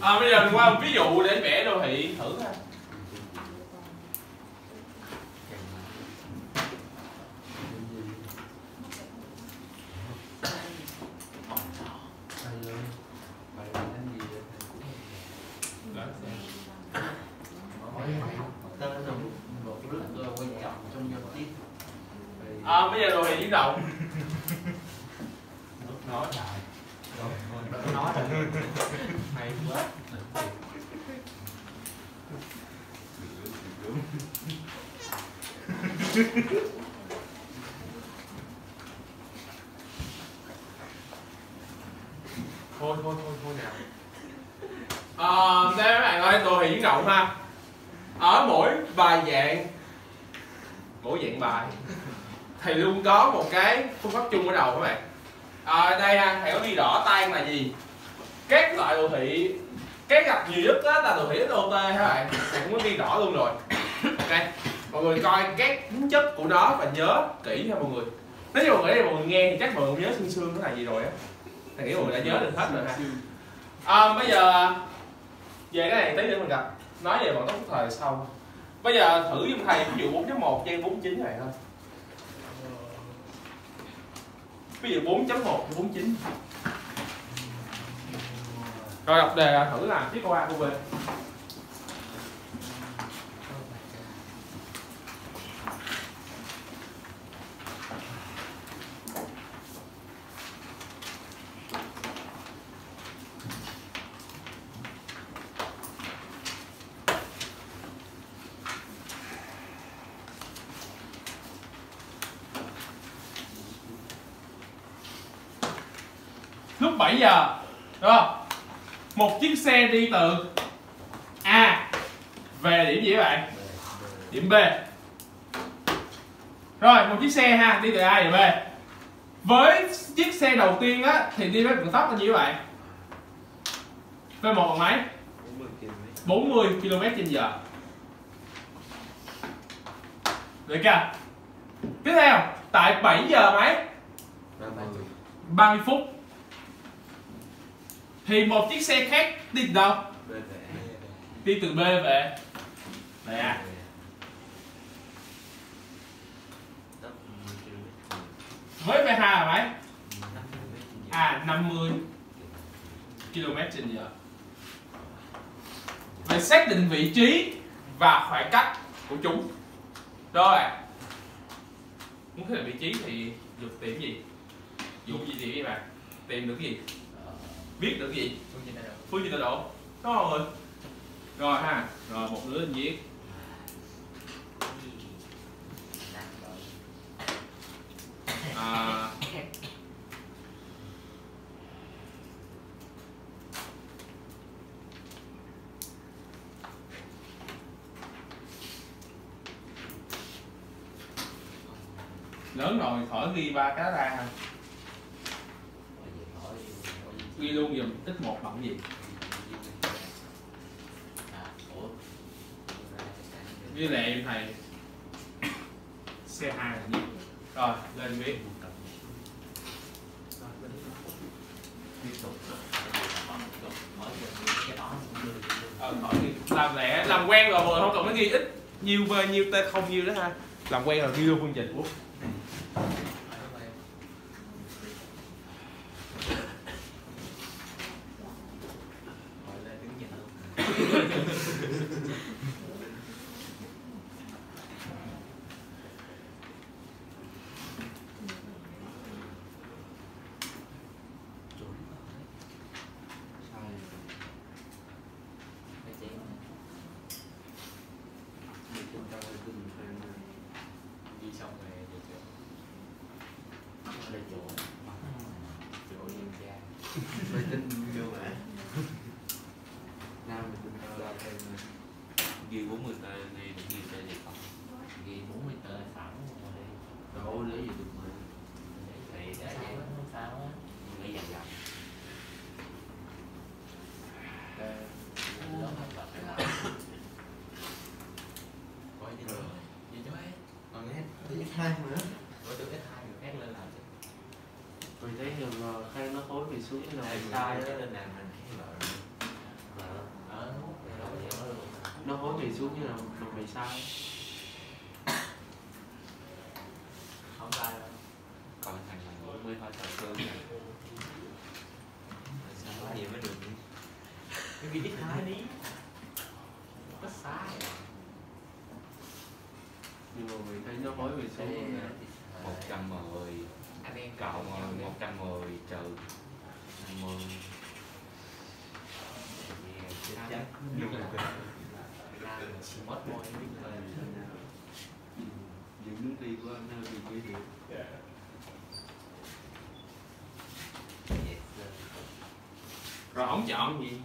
à, bây giờ qua một ví dụ để vẽ đô thị thử ha à, bây giờ đô thị chuyển động nói lại nói rồi hay quá thôi thôi thôi thôi nào à, đây các bạn ơi đồ thị chuyển động ha ở mỗi bài dạng mỗi dạng bài thì luôn có một cái phương pháp chung ở đầu các bạn à, đây ha thầy có ghi rõ tay là gì các loại đồ thị cái gặp nhiều nhất đó là đồ thị SOT các bạn thầy cũng có ghi rõ luôn rồi ok mọi người coi các tính chất của nó và nhớ kỹ nha mọi người nếu như mọi người mọi người nghe thì chắc mọi người nhớ xương cái là gì rồi á? Thầy nghĩ mình đã nhớ được hết rồi ha. À, bây giờ về cái này tí nữa mình gặp. Nói về bọn tốc thời sau. Bây giờ thử giùm thầy ví dụ 4.1 trang 49 này thôi. Ví dụ 4.1 bốn 49 rồi đọc đề thử làm chiếc câu A câu giờ. Đúng không một chiếc xe đi từ A về điểm gì các bạn? Điểm B. Rồi một chiếc xe ha đi từ A về B. Với chiếc xe đầu tiên á thì đi với vận tốc là nhiêu các bạn? V1 bằng mấy? 40 km trên giờ. Được chưa? Tiếp theo tại 7 giờ mấy? 30 phút thì một chiếc xe khác đi từ đâu? Đi từ B về. Nè à. với V2 là mấy à 50 km trên giờ. Về xác định vị trí và khoảng cách của chúng. Rồi. Muốn xác định vị trí thì dùng tìm gì? Dùng gì thì các bạn tìm được gì? Biết được gì? Phương trình tọa độ đúng không mọi người rồi ha rồi một nữa anh viết à, lớn rồi khỏi ghi ba cái ra. ha ghi luôn dùm tích một bằng gì với lại em thầy. C2 là gì? Rồi lên viết ờ, làm lẹ làm quen rồi rồi không cần phải ghi ít. Nhiêu b nhiêu t không nhiêu đó ha. Làm quen rồi ghi luôn phương trình Ủa? Mày tin vô mẹ Nam mày tin tao ra thêm rồi ghi 40 tờ này được ghi tờ gì không ghi 40 tờ sẵn rồi đi Đâu lấy gì được mà thì để vậy không sao á lấy dần dần lớn hơn bậc là Có gì rồi đâu gì cho hết Còn hết Tới hai nữa rồi từ S2 người khác lên làm chứ Mình thấy đường khai nó khối bị xuống cái mình vì sai đó lên làm mình nó hối mày xuống như là mà mày sai không sai đâu. Còn thằng này mới hơi sợ cơm này sao quá vậy mới được cái ghi ít hai đi. Nó sai nhưng mà mày thấy nó hối mày xuống. Một trăm mười. Anh em cộng một trăm mười trừ mười chắc chắn ra chỉ mất môi biết lời những nước đi của anh hơi bị nguy hiểm rồi ổng chọn gì?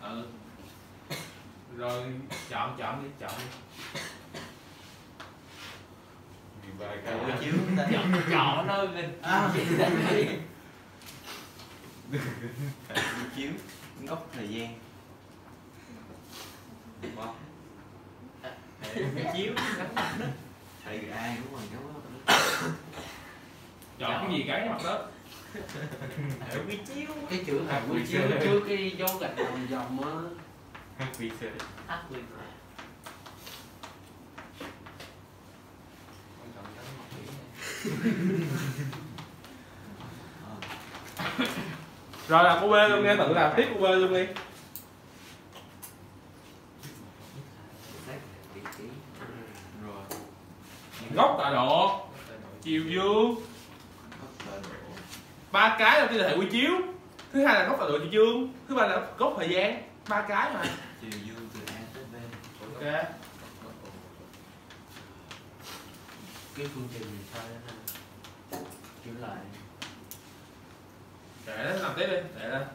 Ừ rồi chọn chọn đi chọn đi. Chiếu ta chọn chọn nó mình. À, buổi chiếu góc thời gian. Wow. cái chiếu đó thầy ai đúng rồi dấu chọn cái gì cái mặt đó. Ở cái chiếu cái chữ hạt quy chiếu trước cái dấu gạch đầu dòng á. Vì sợ ác quyền rồi làm cô B luôn nghe tự làm tiếp cô B luôn đi. Góc tọa độ. Chiều dương. Ba cái đầu tiên là hệ quy chiếu. Thứ hai là góc tọa độ chiều dương. Thứ ba là góc thời gian. Ba cái mà. Chiều dương từ a tới b. Ok. Cái phương trình này sai đó kiểu lại để làm tiếp đi để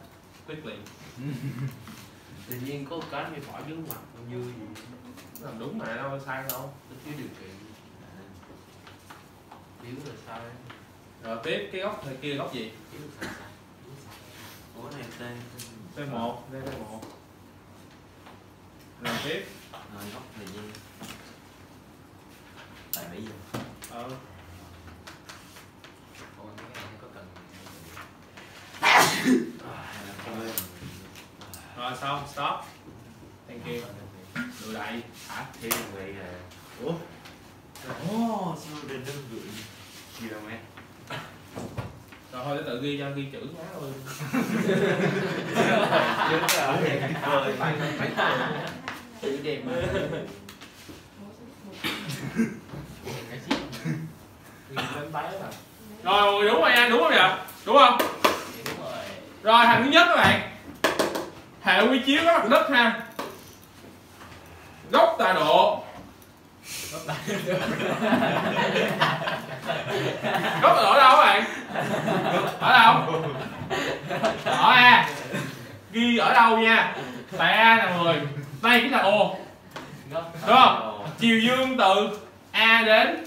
quyết liền tự nhiên có cái mày bỏ dưới mặt con như gì. Làm đúng mà đâu sai đâu. Nó thiếu điều kiện. Thiếu là sai rồi tiếp cái góc thời kia góc gì? Thiếu là sai sai ủa này tên t một đây t một. Rồi tiếp. Rồi góc thời gian. Tại bây giờ. Ờ còn cái này có cần Ơi, rồi xong stop? Thank you. Lùi lại thả thế vậy là ủa? Ồ sao đến đơn vị km rồi thôi để tự ghi cho ghi chữ ơi rồi tự đẹp mà rồi đúng rồi nha đúng không vậy? Đúng không? Rồi rồi hàng thứ nhất các bạn hệ quy chiếu có mặt đất ha góc tọa độ. Góc tọa độ ở đâu các bạn? Ở đâu? Ở a. Ghi ở đâu nha? Tại a nè người. Đây chính là o. Đúng không? Chiều dương từ a đến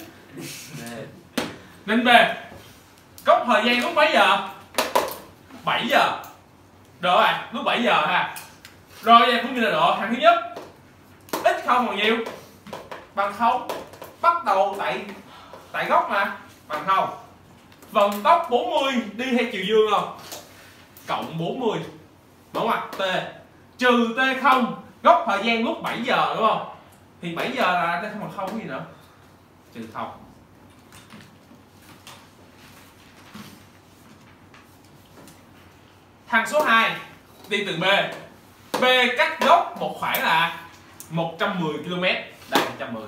đến b góc thời gian lúc mấy giờ? 7 giờ được rồi lúc 7 giờ ha. Rồi, vậy cũng như là độ hàng thứ nhất. Ít không bằng nhiều. Bằng không, bắt đầu tại tại góc mà. Bằng không. Vận tốc 40 đi theo chiều dương không? Cộng 40 đúng không t. Trừ t không, góc thời gian lúc 7 giờ, đúng không? Thì 7 giờ là t không bằng không cái gì nữa. Trừ không. Thằng số 2 đi từ B. B cách gốc một khoảng là 110 km đây 110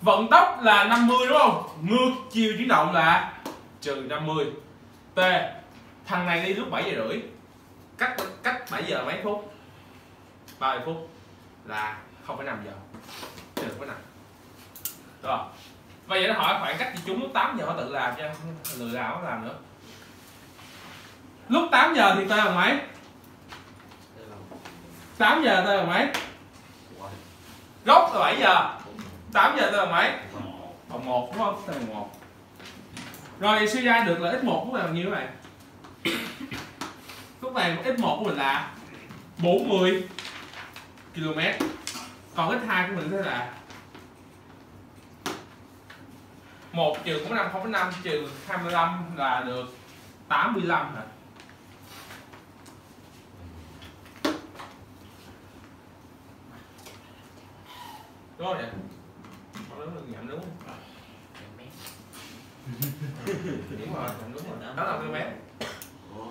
vận tốc là 50 đúng không? Ngược chiều chuyển động là trừ 50 T thằng này đi lúc 7 giờ rưỡi. Cách cách 7 giờ mấy phút? 30 phút là 0,5 giờ. Trừ với năm. Rồi bây giờ nó hỏi khoảng cách thì chúng 8 giờ nó tự làm cho lười làm nó làm nữa lúc 8 giờ thì tôi bằng mấy? 8 giờ tôi bằng mấy? Gốc là 7 giờ. 8 giờ tôi bằng mấy? Bằng 1 đúng không? Tôi bằng 1 rồi suy ra được là x1 của mình bằng nhiêu các bạn lúc này x1 của mình là 40 km. Còn x2 của mình sẽ là 1 trừ 45,5 trừ 25 là được 85 hả? Đúng không nhỉ Con lớn hơn nhậm đúng không? Mét đúng rồi nhậm đúng rồi. Đó là mm ủa?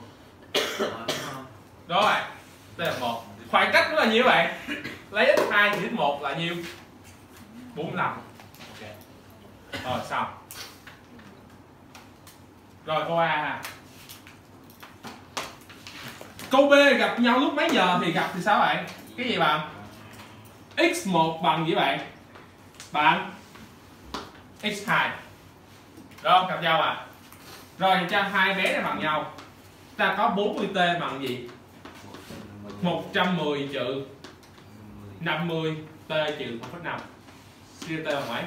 Rồi đúng không rồi đây là một. Khoảng cách nó là nhiêu bạn. Lấy x2 thì x1 là nhiêu? 45 ok. Rồi xong. Rồi câu A. Ha câu B gặp nhau lúc mấy giờ thì gặp thì sao bạn? Cái gì bạn x1 bằng gì bạn bạn x2 đó gặp nhau à. Rồi cho hai bé này bằng nhau. Ta có 40t bằng gì? 110 trừ 50 t trừ 1,5 chia t bằng mấy?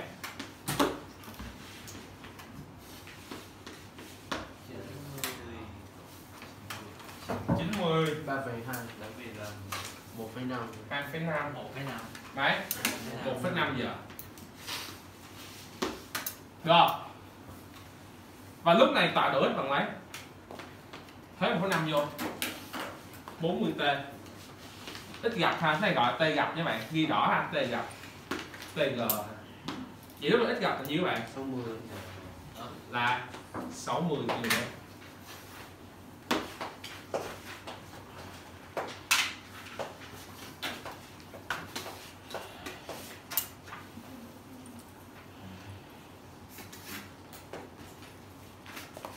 chín mươi. Ba phẩy hai bởi vì là một phẩy năm. Hai phẩy năm. Một cái nào mấy một phẩy năm giờ. Rồi. Và lúc này tọa độ x bằng mấy phẩy năm vô. 40 t. Ít gặp ha cái này gọi t gặp nha bạn. Ghi rõ ha t gặp. Tg vậy lúc mà ít gặp là nhiêu các bạn? Sáu mươi. Là 60 km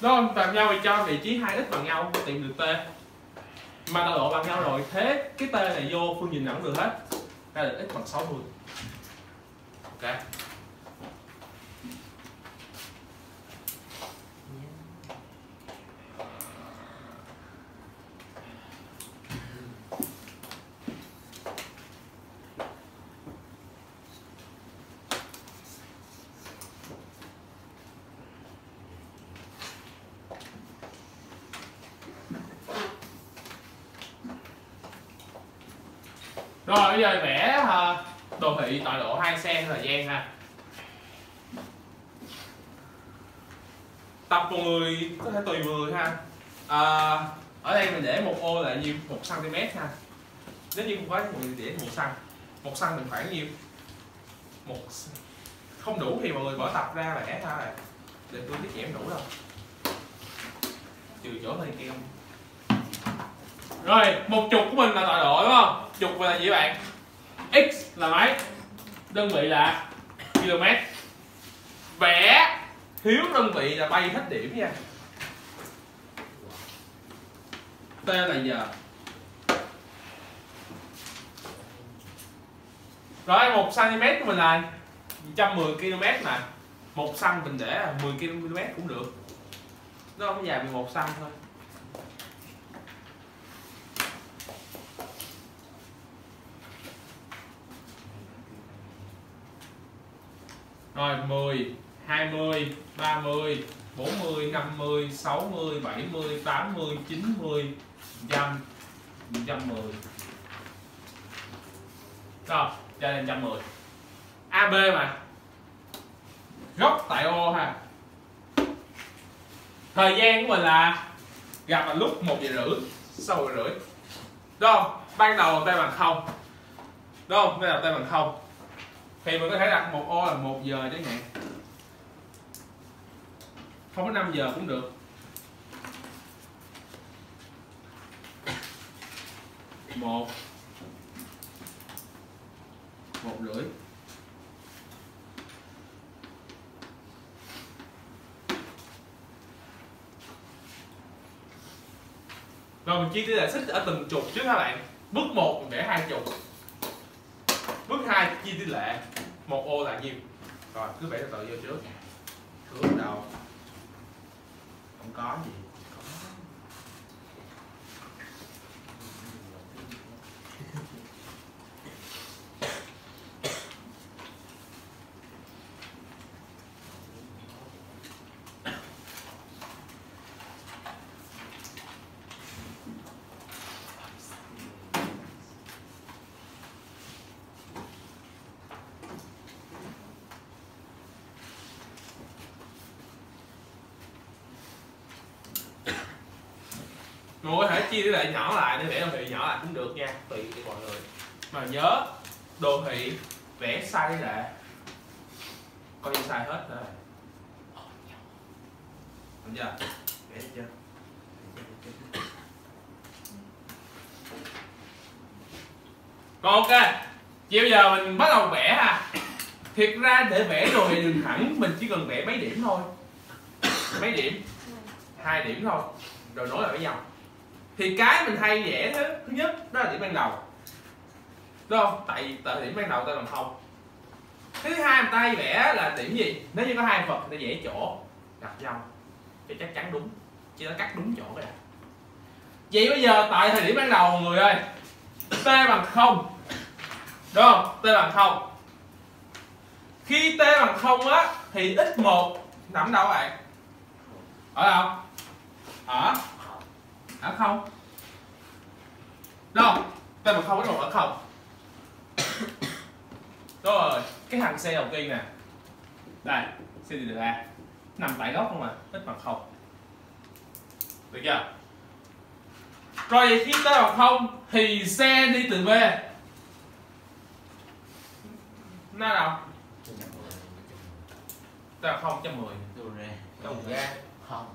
Rồi, bằng nhau thì cho vị trí 2x bằng nhau tìm được t. Mà tọa độ bằng nhau rồi, thế cái t này vô phương nhìn vẫn được hết. Ra được x bằng 60 Ok Rồi bây giờ vẽ ha, đồ thị tọa độ 2 cm thời gian ha. Tập của người có thể tùy người ha. À, ở đây mình để một ô là nhiêu? 1 cm ha. Nếu như không có thì mình để 1 cm. 1 cm mình khoảng nhiêu? Một không đủ thì mọi người bỏ tập ra vẽ ha. Để tôi tiết kiệm đủ đâu. Trừ chỗ này kia không? Rồi, một trục của mình là tọa độ đúng không? Trục mình là gì bạn? X là mấy? Đơn vị là km. Vẽ thiếu đơn vị là bay hết điểm nha. T là giờ. Rồi một cm của mình là 110 km nè một xăng mình để 10 km cũng được. Nó không dài 11 xăng thôi. Rồi 10, 20, 30, 40, 50, 60, 70, 80, 90, 100, 110 Rồi, cho nên 110 AB mà. Góc tại O ha. Thời gian của mình là Gặp là lúc 1 giờ rưỡi, Sau 1 giờ rưỡi. Đúng không? Ban đầu tay bằng không. Đúng không? Ban đầu tay bằng không. Thì mình có thể đặt một ô là một giờ chẳng hạn. Không có 5 giờ cũng được. Một một rưỡi. Rồi, mình chia tỷ lệ xích ở từng chục trước các bạn? Bước một, mình vẽ hai chục bước hai chia tỷ lệ. Một ô là nhiêu? Rồi, cứ vẽ từ từ vô trước. Cửa đầu. Không có gì Mọi lại nhỏ lại để vẽ đồ thị nhỏ lại cũng được nha, tùy mọi người. Mà nhớ, đồ thị, vẽ sai là coi như sai hết rồi. Đúng chưa? Vẽ chưa? Còn ok, chiều giờ mình bắt đầu vẽ ha. Thiệt ra để vẽ đồ thị đường thẳng Mình chỉ cần vẽ mấy điểm thôi. Mấy điểm? Hai điểm thôi Rồi nối lại với nhau thì cái mình hay vẽ thứ, thứ nhất Đó là điểm ban đầu Đúng không? Tại tại điểm ban đầu ta làm không thứ hai người ta hay vẽ là điểm gì? Nếu như có hai vật thì vẽ chỗ Gặp nhau Thì chắc chắn đúng Chỉ nó cắt đúng chỗ cái này Vậy bây giờ tại thời điểm ban đầu mọi người ơi T bằng không Đúng không? T bằng không Khi T bằng không á Thì x1 nằm đâu bạn? Ở đâu? Ở ở không? Đúng không? T bằng không x1 ở không. Rồi Cái thằng C đầu tiên nè. Đây C đi được A Nằm tại góc không à? X bằng không. Được chưa? Rồi vậy khi T bằng không Thì xe đi từ B. Nó nào? T bằng không trăm mười. Ra. Đâu ra. Không.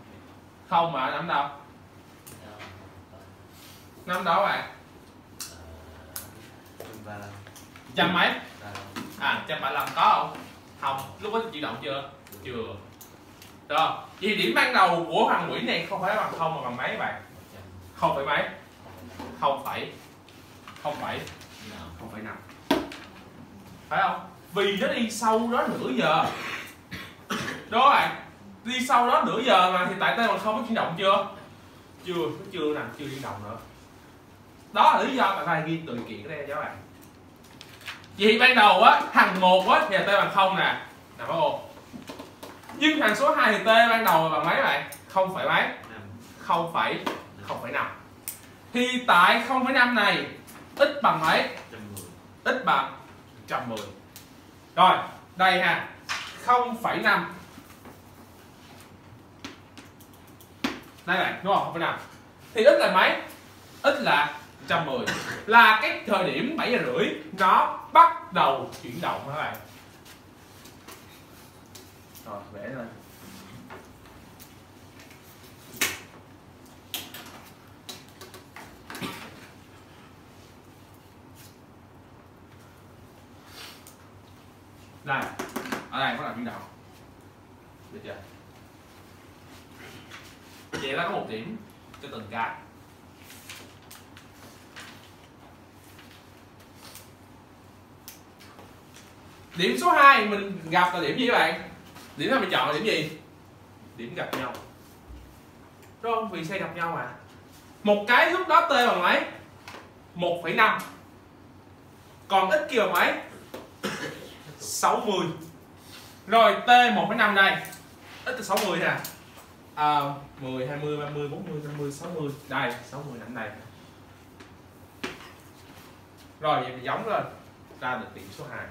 Không mà nằm đâu? Nằm đâu bạn? Lăm Trăm mấy? À, trăm ba lăm có không? Không, lúc đó chuyển động chưa? Chưa Rồi, vậy điểm ban đầu của thằng quỷ này không phải bằng không mà bằng mấy bạn? Không phải mấy? Không phải Không phải Không phải năm Phải không? Vì nó đi sâu đó nửa giờ Đó bạn Đi sâu đó nửa giờ mà thì tại tay bằng không có chuyển động chưa? Chưa, nó chưa nè, chưa chuyển động nữa đó là lý do tại phải ghi từ kiện ở đây cho các bạn. Vì ban đầu á, thằng một á thì là t bằng không nè. Nè bác ô Nhưng thằng số 2 thì t ban đầu là bằng mấy bạn? Không phải mấy? Không phải Không phải năm. Thì tại 0,5 này ít bằng mấy? ít bằng 110 Rồi, đây ha. 0,5 Đây này đúng không? 0,5 Thì ít là mấy? ít là 110 Là cái thời điểm 7 giờ rưỡi Nó bắt đầu chuyển động các bạn. Rồi, vẽ lên. Đây, ở đây bắt đầu chuyển động. Được chưa? Vậy là có một điểm cho từng cái. Điểm số 2 mình gặp là điểm gì các bạn? Điểm nào mình chọn là điểm gì? Điểm gặp nhau Đúng không? Vì xe gặp nhau mà Một cái lúc đó T bằng mấy? 1,5 Còn ít kia bằng mấy? 60 Rồi T 1,5 đây ít từ 60 nè à, 10, 20, 30, 40, 50, 60 Đây, 60 nằm đây Rồi vậy mình giống lên Ra được điểm số 2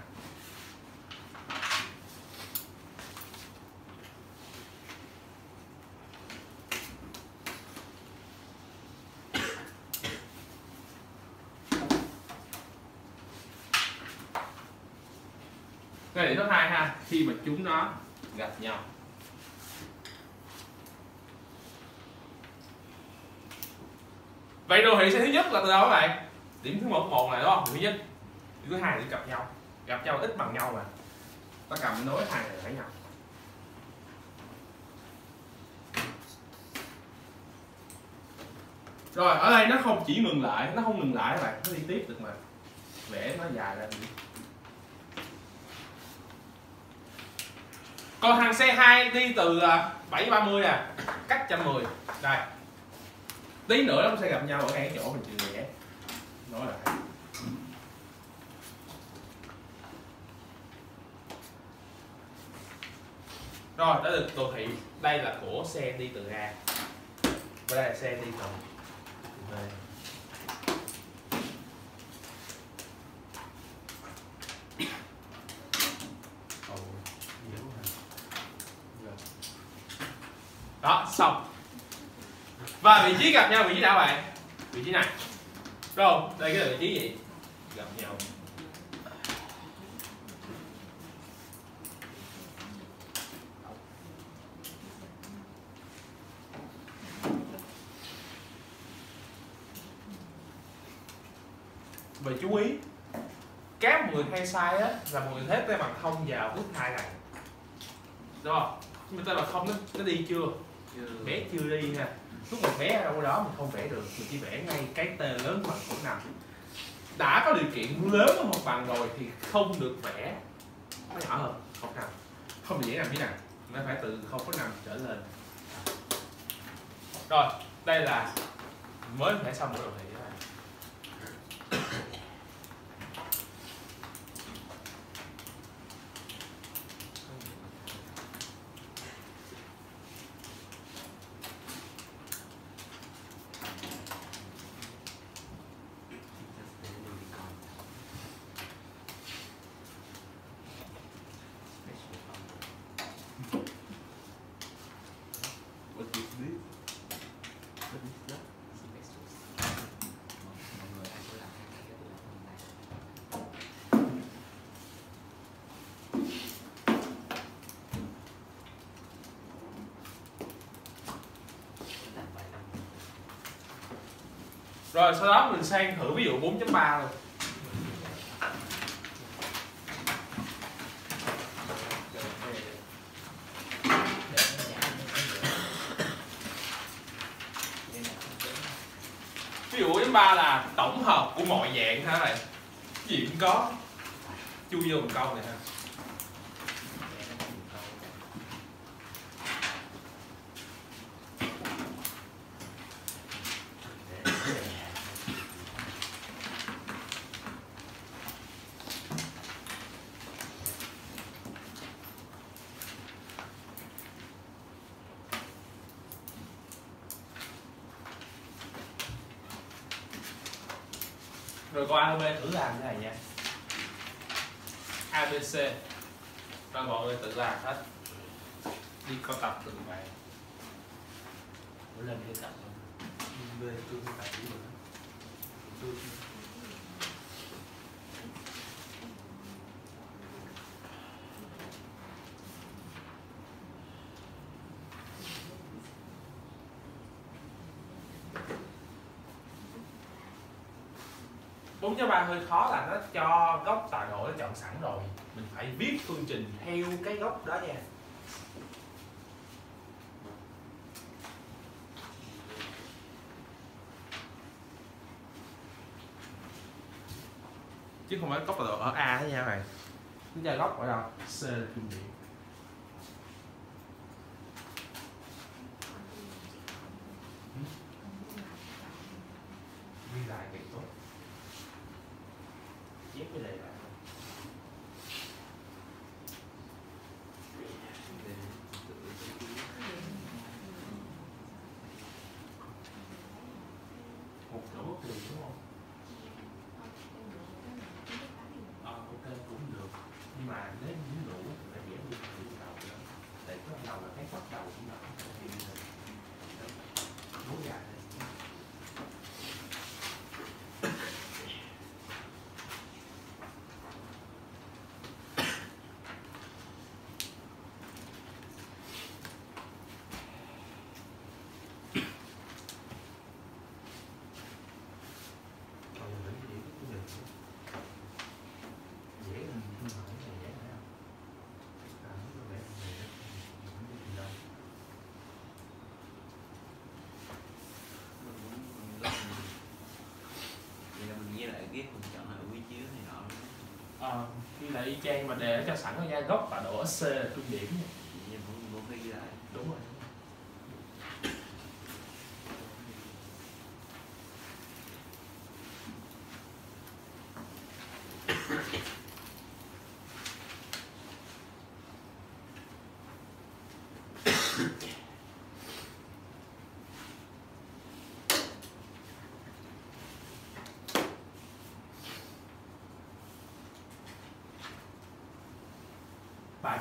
cái điểm thứ hai ha, Khi mà chúng nó gặp nhau. Vậy đồ thị sẽ thứ nhất là từ đâu các bạn? Điểm thứ một một này, đúng không? Điểm thứ nhất. Điểm thứ hai là điểm gặp nhau. Gặp nhau ít bằng nhau mà. Ta cầm nối hai này lại nhau. Rồi, ở đây nó không chỉ ngừng lại, Nó không ngừng lại các bạn. Nó đi tiếp được mà. Vẽ nó dài ra đi. Còn hàng xe 2 đi từ à, 730 nè, Cách 110 Đây. Tí nữa nó sẽ gặp nhau ở ngay chỗ mình chưa vẽ Nói lại Rồi, đã được đồ thị. Đây là của xe đi từ A. Và đây là xe đi từ B. vị trí gặp nhau vị trí nào bạn? Vị trí này. Đúng đây cái là vị trí gì? Gặp nhau. Và chú ý các người hay sai á là mọi người thế tay bằng không vào bước hai này. Đúng không? Chúng ta bằng không nó, nó đi chưa. Bé chưa đi nè lúc mình vẽ ở đâu đó mình không vẽ được mình chỉ vẽ ngay cái tê lớn bằng cũng nằm đã có điều kiện lớn hơn một bằng rồi thì không được vẽ. Nó nhỏ hơn, không nằm. Không dễ nằm như nào? Nó phải từ không có nằm trở lên. Rồi, đây là mới vẽ xong một đồ thị thế này What is this? What is that? mọi người ai cũng làm hai cái tôi làm hôm nay làm vài năm rồi, sau đó mình sang thử ví dụ 4.3 luôn ví dụ 4.3 là tổng hợp của mọi dạng ha này gì cũng có. Chui vô một câu này ha rồi coi A B thử làm cái này nha ABC rồi mọi người tự làm hết đi coi tập từng bài mỗi lần đi tập không Về tôi không phải rồi. Tôi bốn ba hơi khó là nó cho góc tọa độ nó chọn sẵn rồi. Mình phải viết phương trình theo cái góc đó nha. Chứ không phải góc tọa độ ở A thế nha mày chúng ta góc ở đâu? C là trung điểm ghi lại cái tốt chép cái này lại một chỗ bất kỳ đúng không ờ ok cũng được nhưng mà nếu muốn đủ thì phải vẽ luôn từ đầu nữa để cái đầu là cái bắt đầu cũng là thì nối dài này còn là mấy cái cũng được. Dễ hơn không hỏi này dễ phải không? À, nó vẽ này nó không biết gì đâu. vậy ghét mình chọn lại quy chiếu này nọ. À, như là y chang mà để cho sẵn ở nha góc và độ C trung điểm nha vậy vẫn vẫn phải ghi lại đúng rồi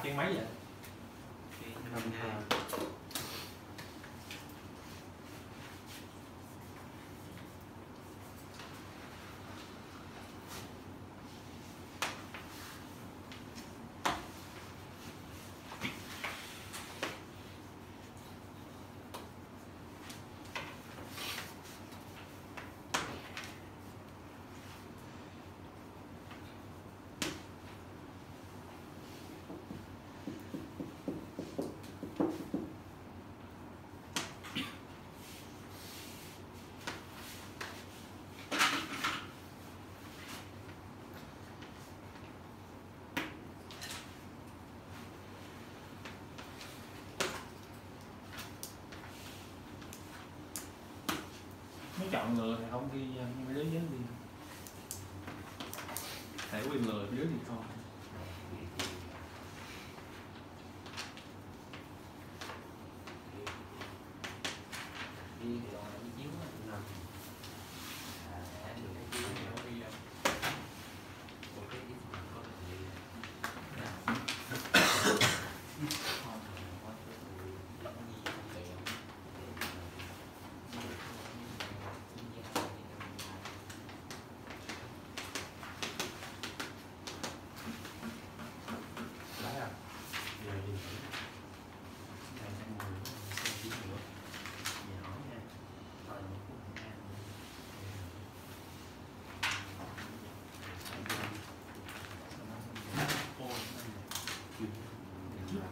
bà mấy vậy? Nếu chọn người thì không ghi nha ờ, đứa dưới đi. Để quyền lừa đứa thì thôi đi thì rồi đi chiếu á, nằm à để được cái chiếu thì nó đi đâu một cái ít mà có được gì nào không có cái gì nó đi không tiện Lái à? Giờ đi thử. Đây, đang ngồi đó, xem phim nữa. Nhỏ nha. Rồi, một phút nữa nha. Ô, đây nè. Chưa. Chưa.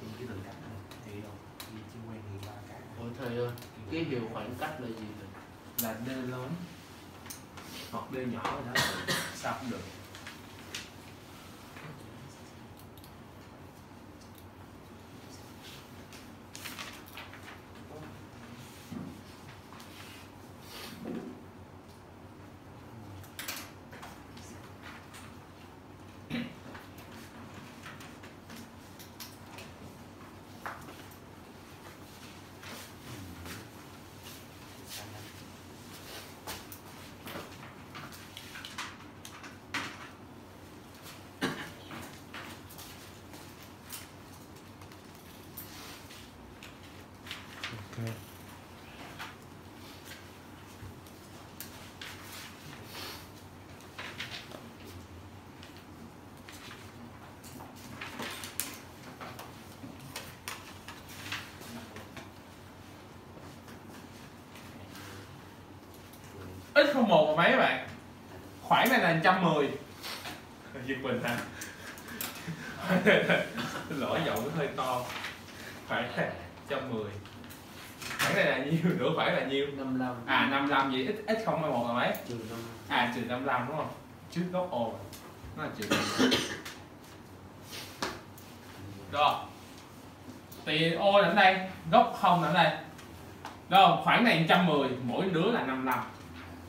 Tìm cái đường cắt này, thì đâu? Đi chưa quen thì ba cái. Ôi thầy ơi, cái điều khoảng cách là gì? Là D lớn hoặc D nhỏ rồi đó sao cũng được. Ít không một mà mấy bạn. Khoảng này là 110 Việt Bình hả? Lỗi giọng nó hơi to. Khoảng là 110 khoảng này là nhiêu? Nữa khoảng là nhiêu? 55 à 55 vậy. Ít ít không là một là mấy? Trừ 5 à trừ 55 đúng không? Trước góc ô. Nó là trừ. 55. rồi. Thì ô nằm đây góc không nằm đây. Rồi khoảng này 110 mỗi đứa là 55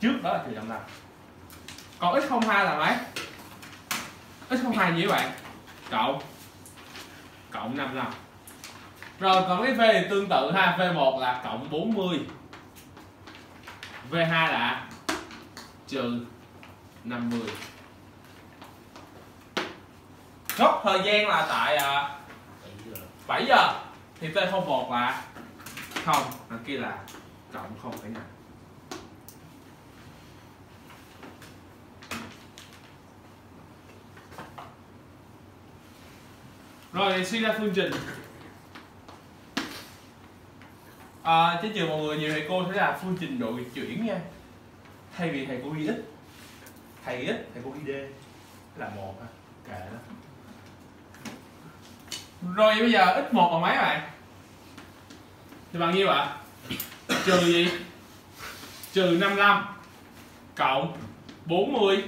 trước đó là trừ 55 còn x02 là mấy? X02 gì các bạn? Cộng. Cộng 55 rồi còn cái V thì tương tự ha V1 là cộng 40 V2 là trừ 50 Góc thời gian là tại à, 7 giờ. Thì T01 là 0 Đằng kia là cộng 0,5 Rồi suy ra phương trình à, Chứ trừ mọi người nhiều thầy cô sẽ là phương trình độ chuyển nha Thay vì thầy cô ghi ít Thầy ghi x, thầy cô ghi d Là một ha, kệ đó Rồi bây giờ x một bằng mấy bạn? Thì bằng nhiêu ạ? à? Trừ gì? Trừ 55 Cộng 40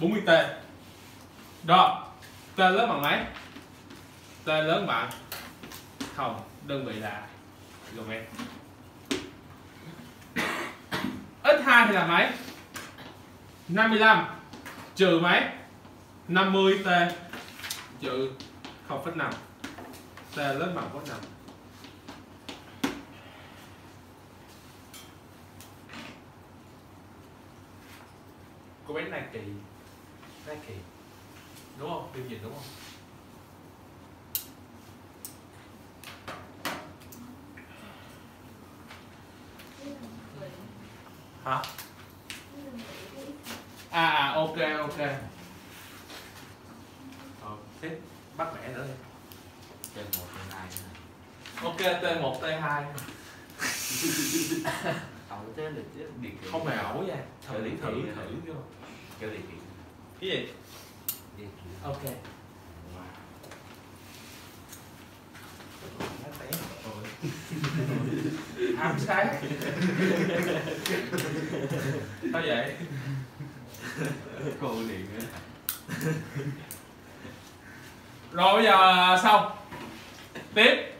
40t Đó T lớn bằng mấy? T lớn bằng Không, đơn vị là km X2 thì là mấy? 55 Trừ mấy? 50t Trừ 0,5 T lớn bằng 0,5 Cô bé này kỳ Này kỳ Đúng không? điều gì đúng không? Hả? À, à ok ok. Ờ, thế bắt mẹ nữa đi. Trên một trên hai. Ok T1 T2 ẩu thế là điều kiện. Không hề ẩu nha Thử thử thử vô. Cho điều kiện. Cái gì? điều kiện. Ok. Wow. Ám sát Sao vậy? cô điện á. Rồi bây giờ xong. Tiếp.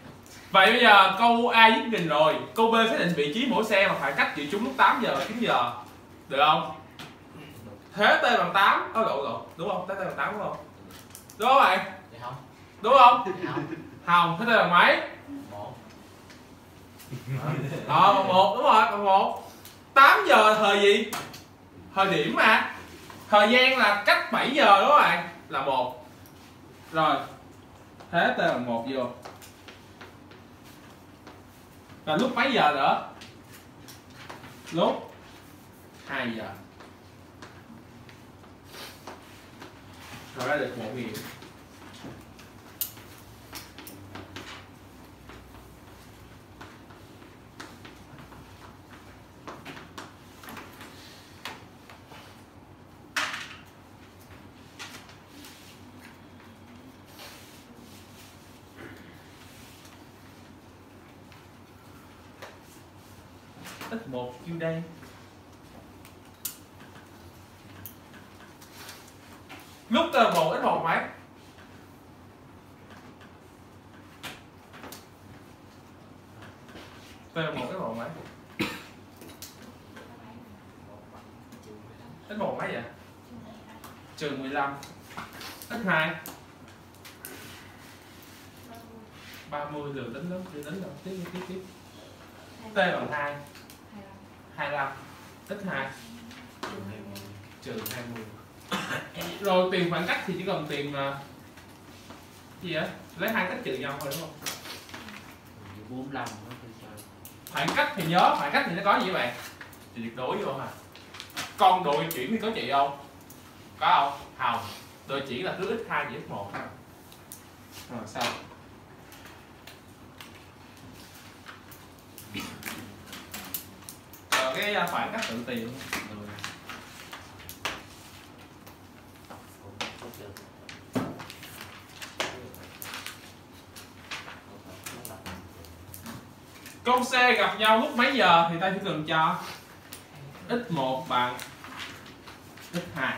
Vậy bây giờ câu a viết trình rồi. Câu b xác định vị trí mỗi xe mà phải cách chịu chúng lúc 8 giờ 9 giờ. Được không? Thế t bằng 8 có lộ lộ đúng không? Thế t bằng 8 đúng không? Đúng không bạn? Vậy không? đúng không? Không. không thế t bằng mấy đó ờ một, đúng rồi bằng một. 8 giờ thời gì? Thời điểm mà. Thời gian là cách 7 giờ đúng không bạn. Là một. Rồi, thế t bằng một vô. Là lúc mấy giờ nữa? Lúc 2 giờ. Rồi, ra được một nghìn ít đây. Lúc tờ một ít một mấy tờ một ít một mấy ít một mấy vậy? Trừ 15 ít 2 30 lượt tính lớp chưa tính đâu tiếp tiếp tiếp t bằng 2 25 ít 2 trừ 20 rồi tìm khoảng cách thì chỉ cần tìm uh, gì á? Lấy hai cách trừ nhau thôi đúng không? Bốn mươi lăm nó phải sao? khoảng cách thì nhớ khoảng cách thì nó có gì vậy thì tuyệt đối vô mà con đội chuyển thì có chị không? Có không? Không. Đội chuyển là cứ x hai với x một rồi sao cái à, uh, khoảng cách tự tìm rồi Không. Câu C gặp nhau lúc mấy giờ thì ta chỉ cần cho x1 bằng x2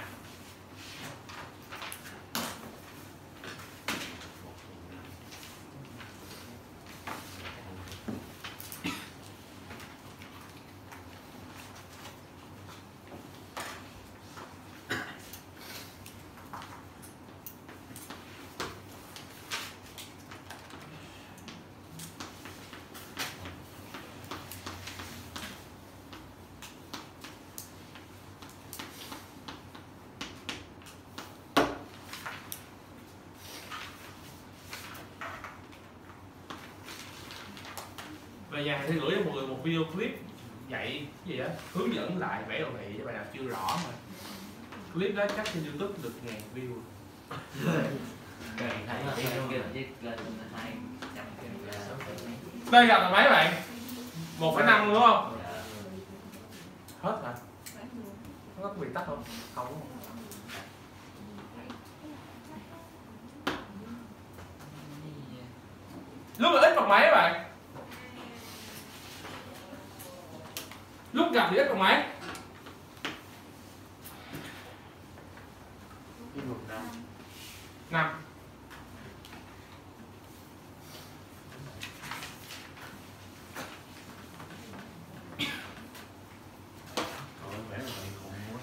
Và nhà sẽ gửi cho mọi người một video clip dạy cái gì á hướng dẫn lại vẽ đồ thị cho bạn nào chưa rõ mà clip đó chắc trên youtube được ngàn view Cái này cái cái cái cái cái hai trăm cái là sáu phẩy mấy. đây gặp là mấy bạn một phẩy năm đúng không Dạ. hết hả nó có bị tắt không không đúng không? lúc là ít bằng mấy bạn lúc gặp thì ít bằng mấy Cái một năm năm Rồi vẽ là bạn khùng quá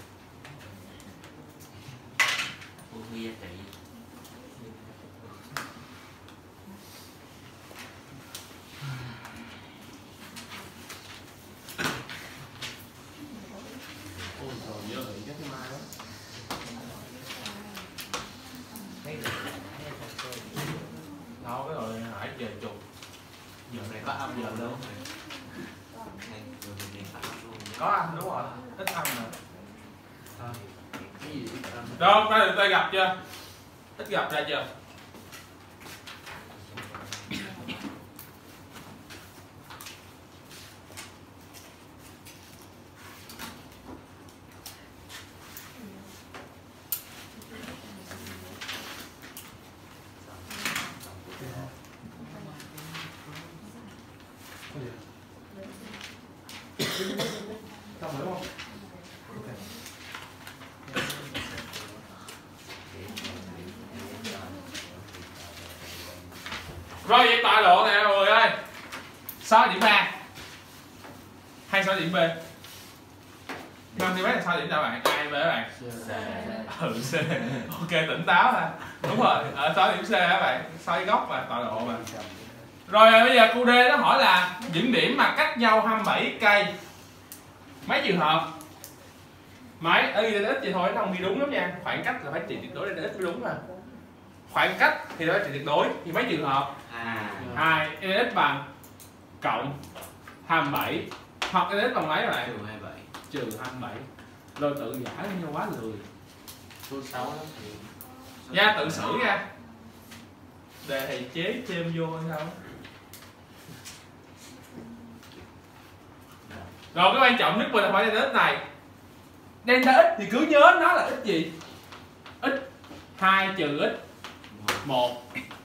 Vô huy giá trị. Ôi trời nhớ lại chắc cái mai đó Thấy được là nãy em không chơi. đâu cái rồi hỏi giờ chụp giờ này có âm giờ luôn Này, rồi mình liền phát luôn. Có âm đúng rồi. Ít âm nè Cái gì ít âm rồi đây là tay gặp chưa? Ít gặp ra chưa xong rồi đúng không Để- để- để- để- rồi vậy tọa độ nè mọi người ơi 6 điểm A hay 6 điểm B 5 điểm là 6 điểm cho bạn A hay B các bạn ừ C ok tỉnh táo ha đúng rồi ở 6 điểm C các bạn xoay góc và tọa độ mà rồi bây giờ cô D nó hỏi là những điểm mà cách nhau 27 cây mấy trường hợp mấy ở ghi ít thì thôi nó không ghi đúng lắm nha. Khoảng cách là phải trị tuyệt đối lên ít mới đúng mà khoảng cách thì phải trị tuyệt đối thì mấy trường hợp? À. Hai x bằng cộng 27 hoặc x bằng mấy rồi trừ hai bảy. Trừ 27 rồi tự giải nhau quá lười. Số sáu đó thì nha tự xử nha. Đề thầy chế thêm vô hay sao? Rồi cái quan trọng nhất mình là phải x này delta x thì cứ nhớ nó là x gì? X 2 trừ x 1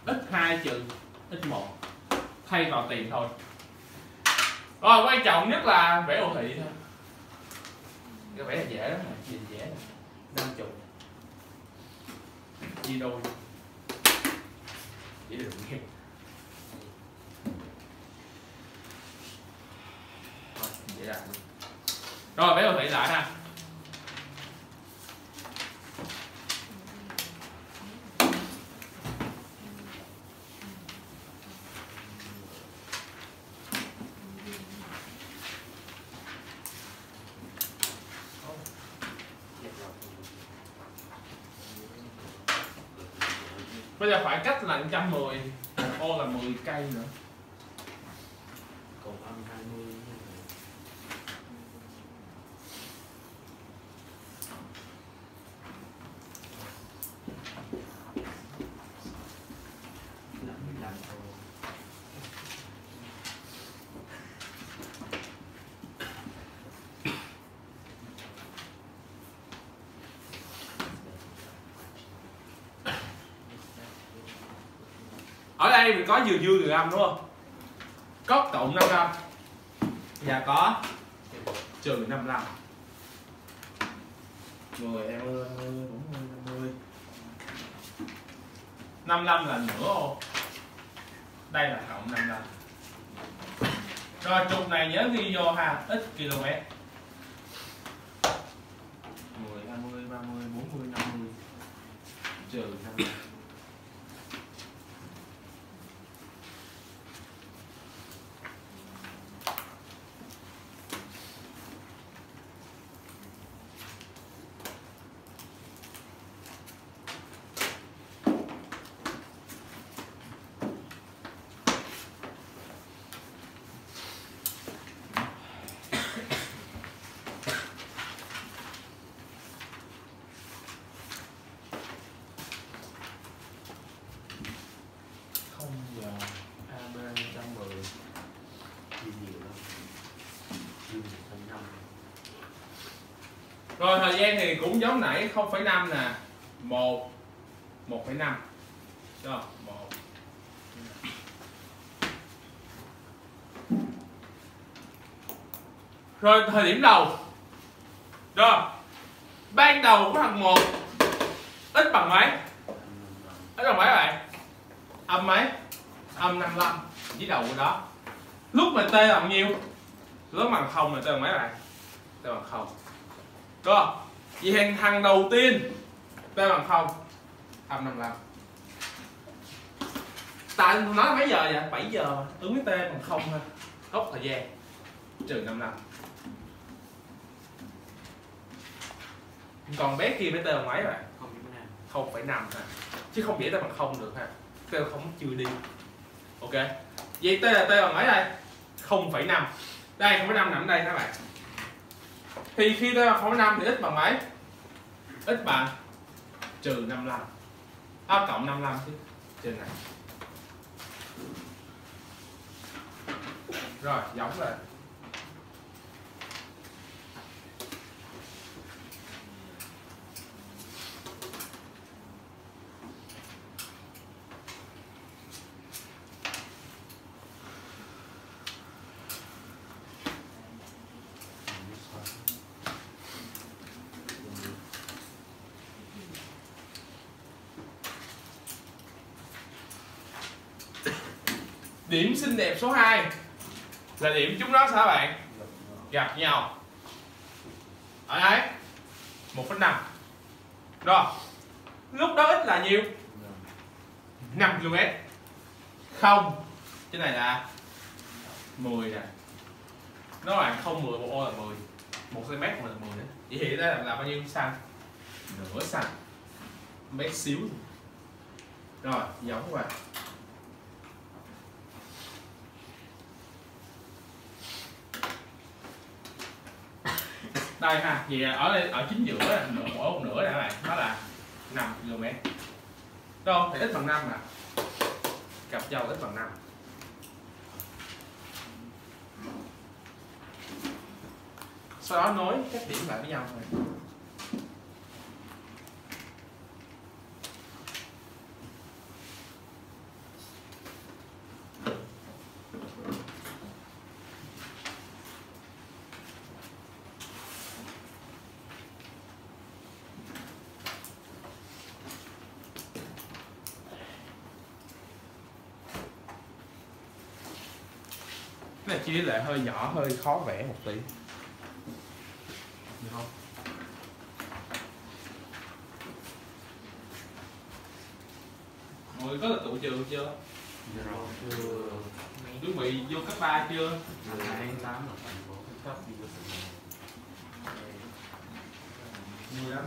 x 2 trừ x 1 thay vào tiền thôi. Rồi, quan trọng nhất là vẽ đồ thị thôi. Cái vẽ là dễ lắm này nhìn dễ năm chục. Chia đôi. Chỉ được nghe. Rồi, vẽ đồ thị lại ha. Bây giờ khoảng cách là 110 ô là 10 cây nữa cộng âm hai mươi ở có vừa dương âm đúng không? Có cộng 55 và có. Trừ 55 10 20 30 40 50 55 là nửa ô. Đây là cộng 55 rồi trục này nhớ ghi vô ha ít km 10 20 30 40 50 trừ 55 không giờ AB 110 Đi nhiều lắm Đi một phần năm Rồi thời gian thì cũng giống nãy 0,5 nè 1 1,5 Rồi 1 Rồi thời điểm đầu Rồi Ban đầu của thằng 1 Ít bằng mấy? Ít bằng mấy vậy bạn? Âm mấy? Âm 55 Với đầu của đó Lúc mà T là bao nhiêu? Lúc bằng không là T bằng mấy vậy bạn? T bằng không Đúng không? Vậy thằng, thằng đầu tiên. T bằng 0 Âm 55 Tại nói là mấy giờ vậy? 7 giờ. Ứng với T bằng 0 thôi. Gốc thời gian. Trừ 55 Còn bé kia với T bằng mấy bạn? Không nào 0,5 ha Chứ không dễ T bằng 0 được ha T bằng 0 chưa đi. Ok. Vậy T là T bằng mấy đây? 0,5 Đây 0,5 nằm đây các bạn. Thì khi T bằng 0,5 thì x bằng mấy? X bằng trừ 55 À cộng 55 chứ Trên này. Rồi giống rồi điểm xinh đẹp số 2 là điểm chúng nó sao các bạn? Gặp nhau. Ở đấy 1,5 rồi. Lúc đó ít là nhiêu? 5 km. Không. Cái này là 10 nè. Nó là không 10 một ô là 10 một cm mà là 10 nữa. Vậy thì đây là, là bao nhiêu xăng? Nửa xăng. Mét xíu. Rồi giống qua đây ha, thì ở đây, ở chính giữa là nửa, mỗi một nửa này các bạn nó là 5 km. Đâu thì ít bằng 5 nè. Cặp dầu ít bằng 5 sau đó nối các điểm lại với nhau thôi. Chỉ lệ hơi nhỏ hơi khó vẽ một tí. Được không? Mọi người có là tụ trường chưa? Chuẩn bị vô cấp 3 chưa? Hai tám là thành phố cấp đi vô sự nhiều lắm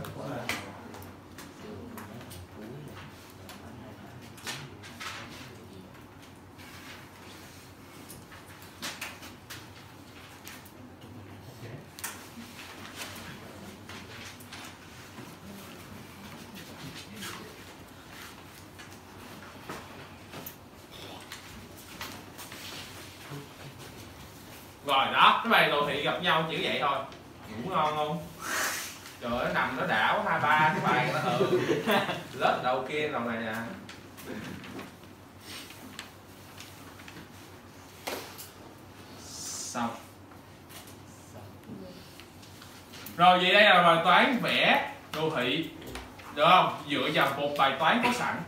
rồi đó cái bài đồ thị gặp nhau chỉ vậy thôi. Ngủ ngon không? Trời ơi nó nằm nó đảo hai ba cái bài nó ừ. Lớp đầu kia đầu này nè. Xong. Rồi, vậy đây là bài toán vẽ đô thị. Được không? Dựa vào một bài toán có sẵn.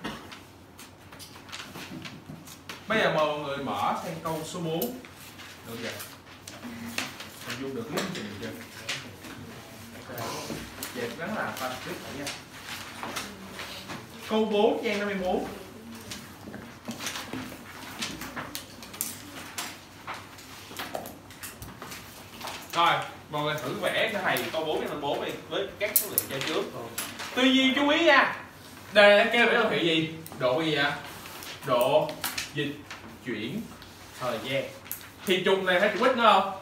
Bây giờ mời mọi người mở sang câu số 4 được chưa? Dung được lúc trình chưa dẹp ngắn là trước phải nha. Câu 4 trang 54 rồi mọi người thử vẽ cho thầy câu 4 trang 54 đi với các số liệu chơi trước. Tuy nhiên chú ý nha đây là kêu vẽ đồ thị gì? Độ gì ạ? Độ dịch chuyển thời gian. Thì trùng này phải trùng ít nữa không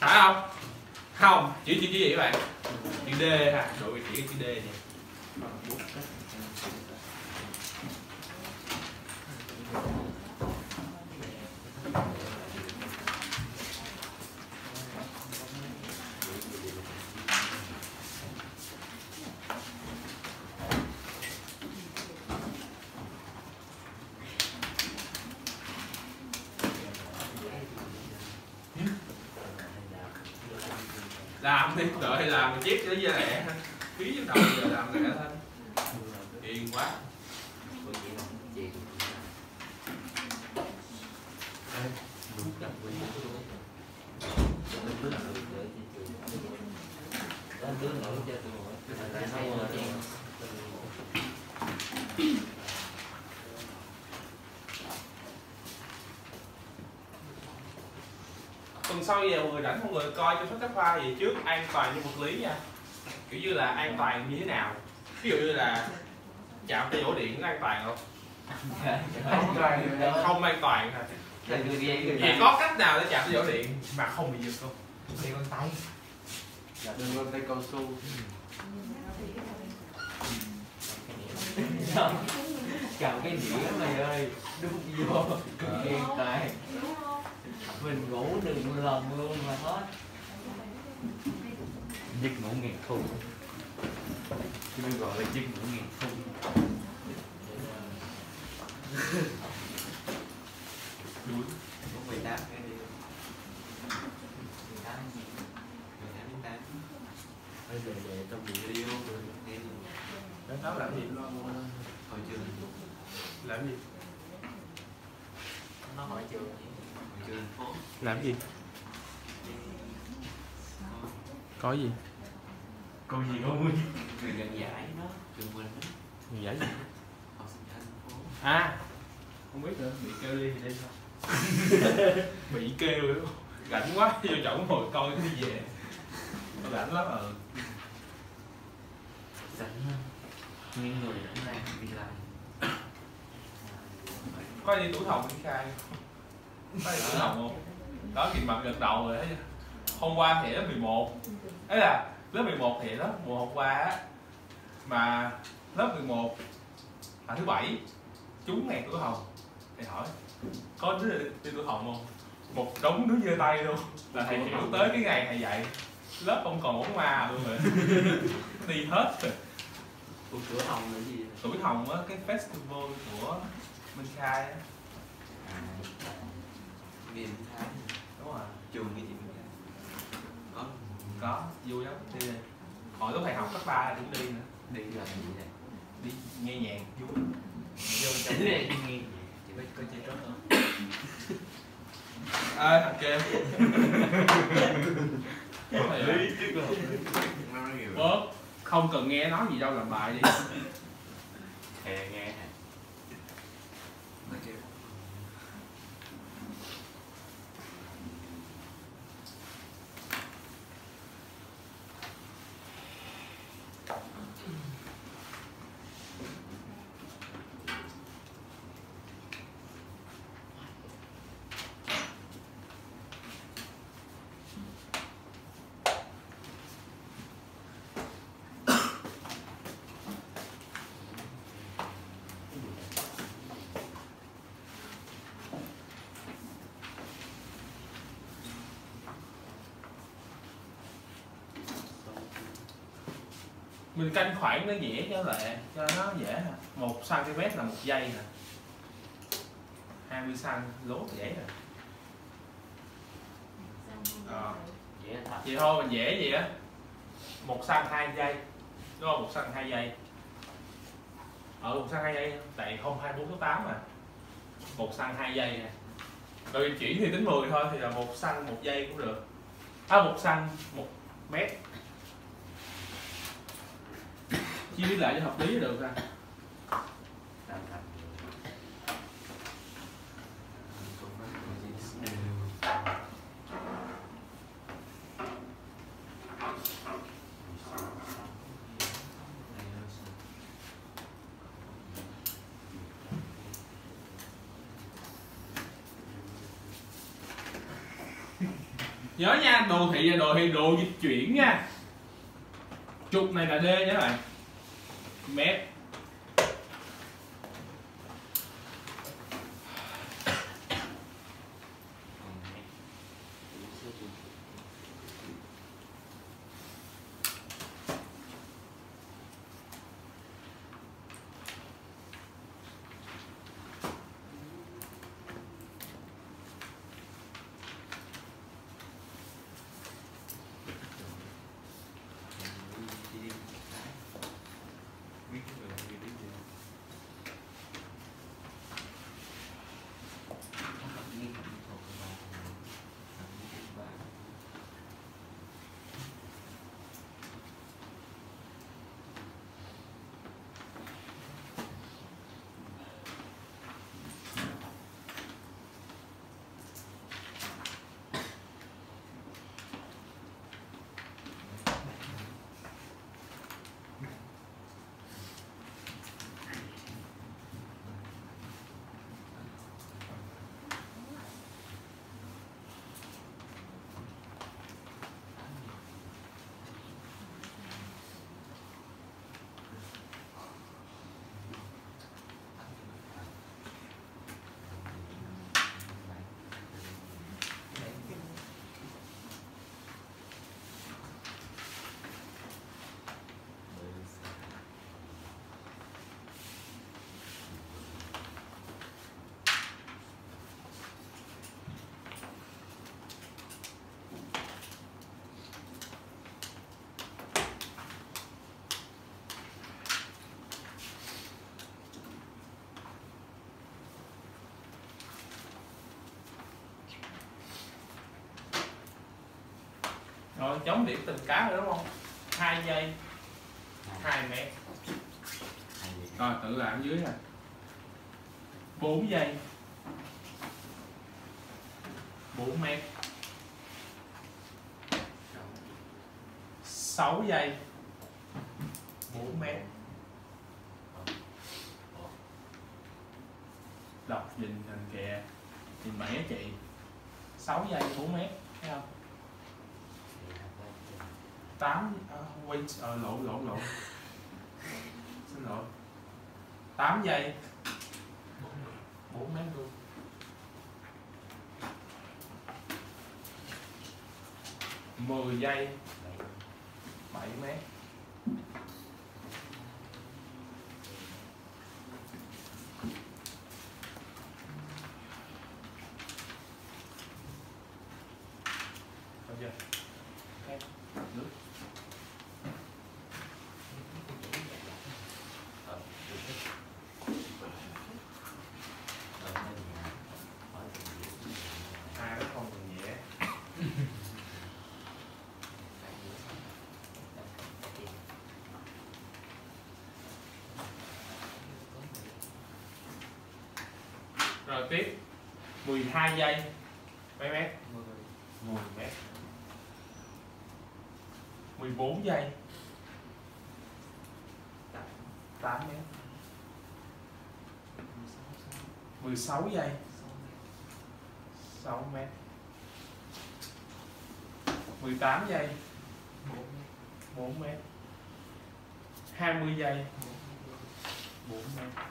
phải không? Không chữ chữ chữ gì các bạn? Chữ D ha đội vị trí chữ D này làm đi đợi làm chép lẹ nó ra phí chứ đầu giờ làm lẹ hết, hiền quá. Tuần sau về mọi người rảnh mọi người coi cho sách giáo khoa gì trước an toàn như vật lý nha kiểu như là an toàn như thế nào? Ví dụ như là chạm tay ổ điện có an toàn không? Không an toàn hả? Thì có cách nào để chạm tay ổ điện mà không bị giật không? Thì con tay. Đừng lên tay cao su. Cầm cái đĩa mày ơi. Đút vô. Ghen tài mình ngủ đừng lần luôn mà hết giấc ngủ nghiền thu chứ mới gọi là giấc ngủ nghiền thu đuối cũng mười tám cái đi mười tám mười tám. Đến tám bây giờ về trong video rồi nghe nó nói làm gì? Hồi chưa? Làm gì? Nó hỏi trường trường phố làm gì? Có gì Còn gì không? Nguyên? trường gần giải đó trường mình đó. Gì vậy gì? Học sinh giỏi thành phố. À. Không biết nữa bị kêu đi thì đi thôi bị kêu nữa rảnh quá vô chỗ ngồi coi cái đi về tôi rảnh lắm ờ. Rảnh hơn. Những người rảnh rang đi làm có đi tuổi hồng đi khai có đi tuổi hồng không đó kỳ mặt gật đầu rồi đấy hôm qua thì lớp 11 ấy là lớp 11 thì lớp mùa hôm qua á mà lớp 11 là thứ bảy trúng ngày tuổi hồng. Thì hỏi có đứa đi, tuổi hồng không? Một đống đứa giơ tay luôn. Là thầy hiểu tới cái ngày thầy dạy lớp không còn bóng ma luôn rồi. Đi hết rồi. Cuộc cửa hồng là gì tuổi hồng á cái festival của minh khai á. À miền thái đúng rồi trường cái gì mình có có vui lắm đi đi hồi lúc thầy học cấp ba cũng đi nữa. Đi làm gì này đi nghe nhạc vui vô cái trong này đi nghe chỉ có có chơi trốt không ê thằng kia Hợp lý. Chứ bớt không cần nghe nói gì đâu làm bài đi. Thè nghe mình canh khoảng nó dễ cho lệ cho nó dễ nè một cm là một giây nè. 20 cm lố dễ rồi Ờ. dễ thật. Vậy thôi mình dễ vậy á. Một xăng hai giây. Đúng không? Một xăng hai giây. Ở một xăng hai giây. Tại không hai bốn số tám mà. Một xăng hai giây nè. Rồi chuyển thì tính 10 thôi thì là một xăng một giây cũng được. À một xăng một mét chia lại cho hợp lý được ra nhớ nha, đồ thị là đồ thị đồ dịch chuyển nha. Trục này là d nhớ lại giống điểm tình cá rồi đúng không? Hai giây. Hai. Mét. Rồi tự làm dưới nè. 4 giây. 4 mét. 6 giây. 4 mét. Đọc nhìn hình kìa. Nhìn mẹ chị. 6 giây 4 mét thấy không 8 à, wait ờ, lộn lộn lộn. Xin lỗi. 8 giây. 4 mét luôn. Mười giây. Bảy mét Thôi chưa? Ok. Nước. ờ được hết ờ nên là hỏi tình yêu Hai nó không còn nhẹ Rồi tiếp 12 giây. Mấy mét? 10 mét. 14 giây. 8 mét. 16 giây. 6 mét. 18 giây. 4 mét. 20 giây. 4 mét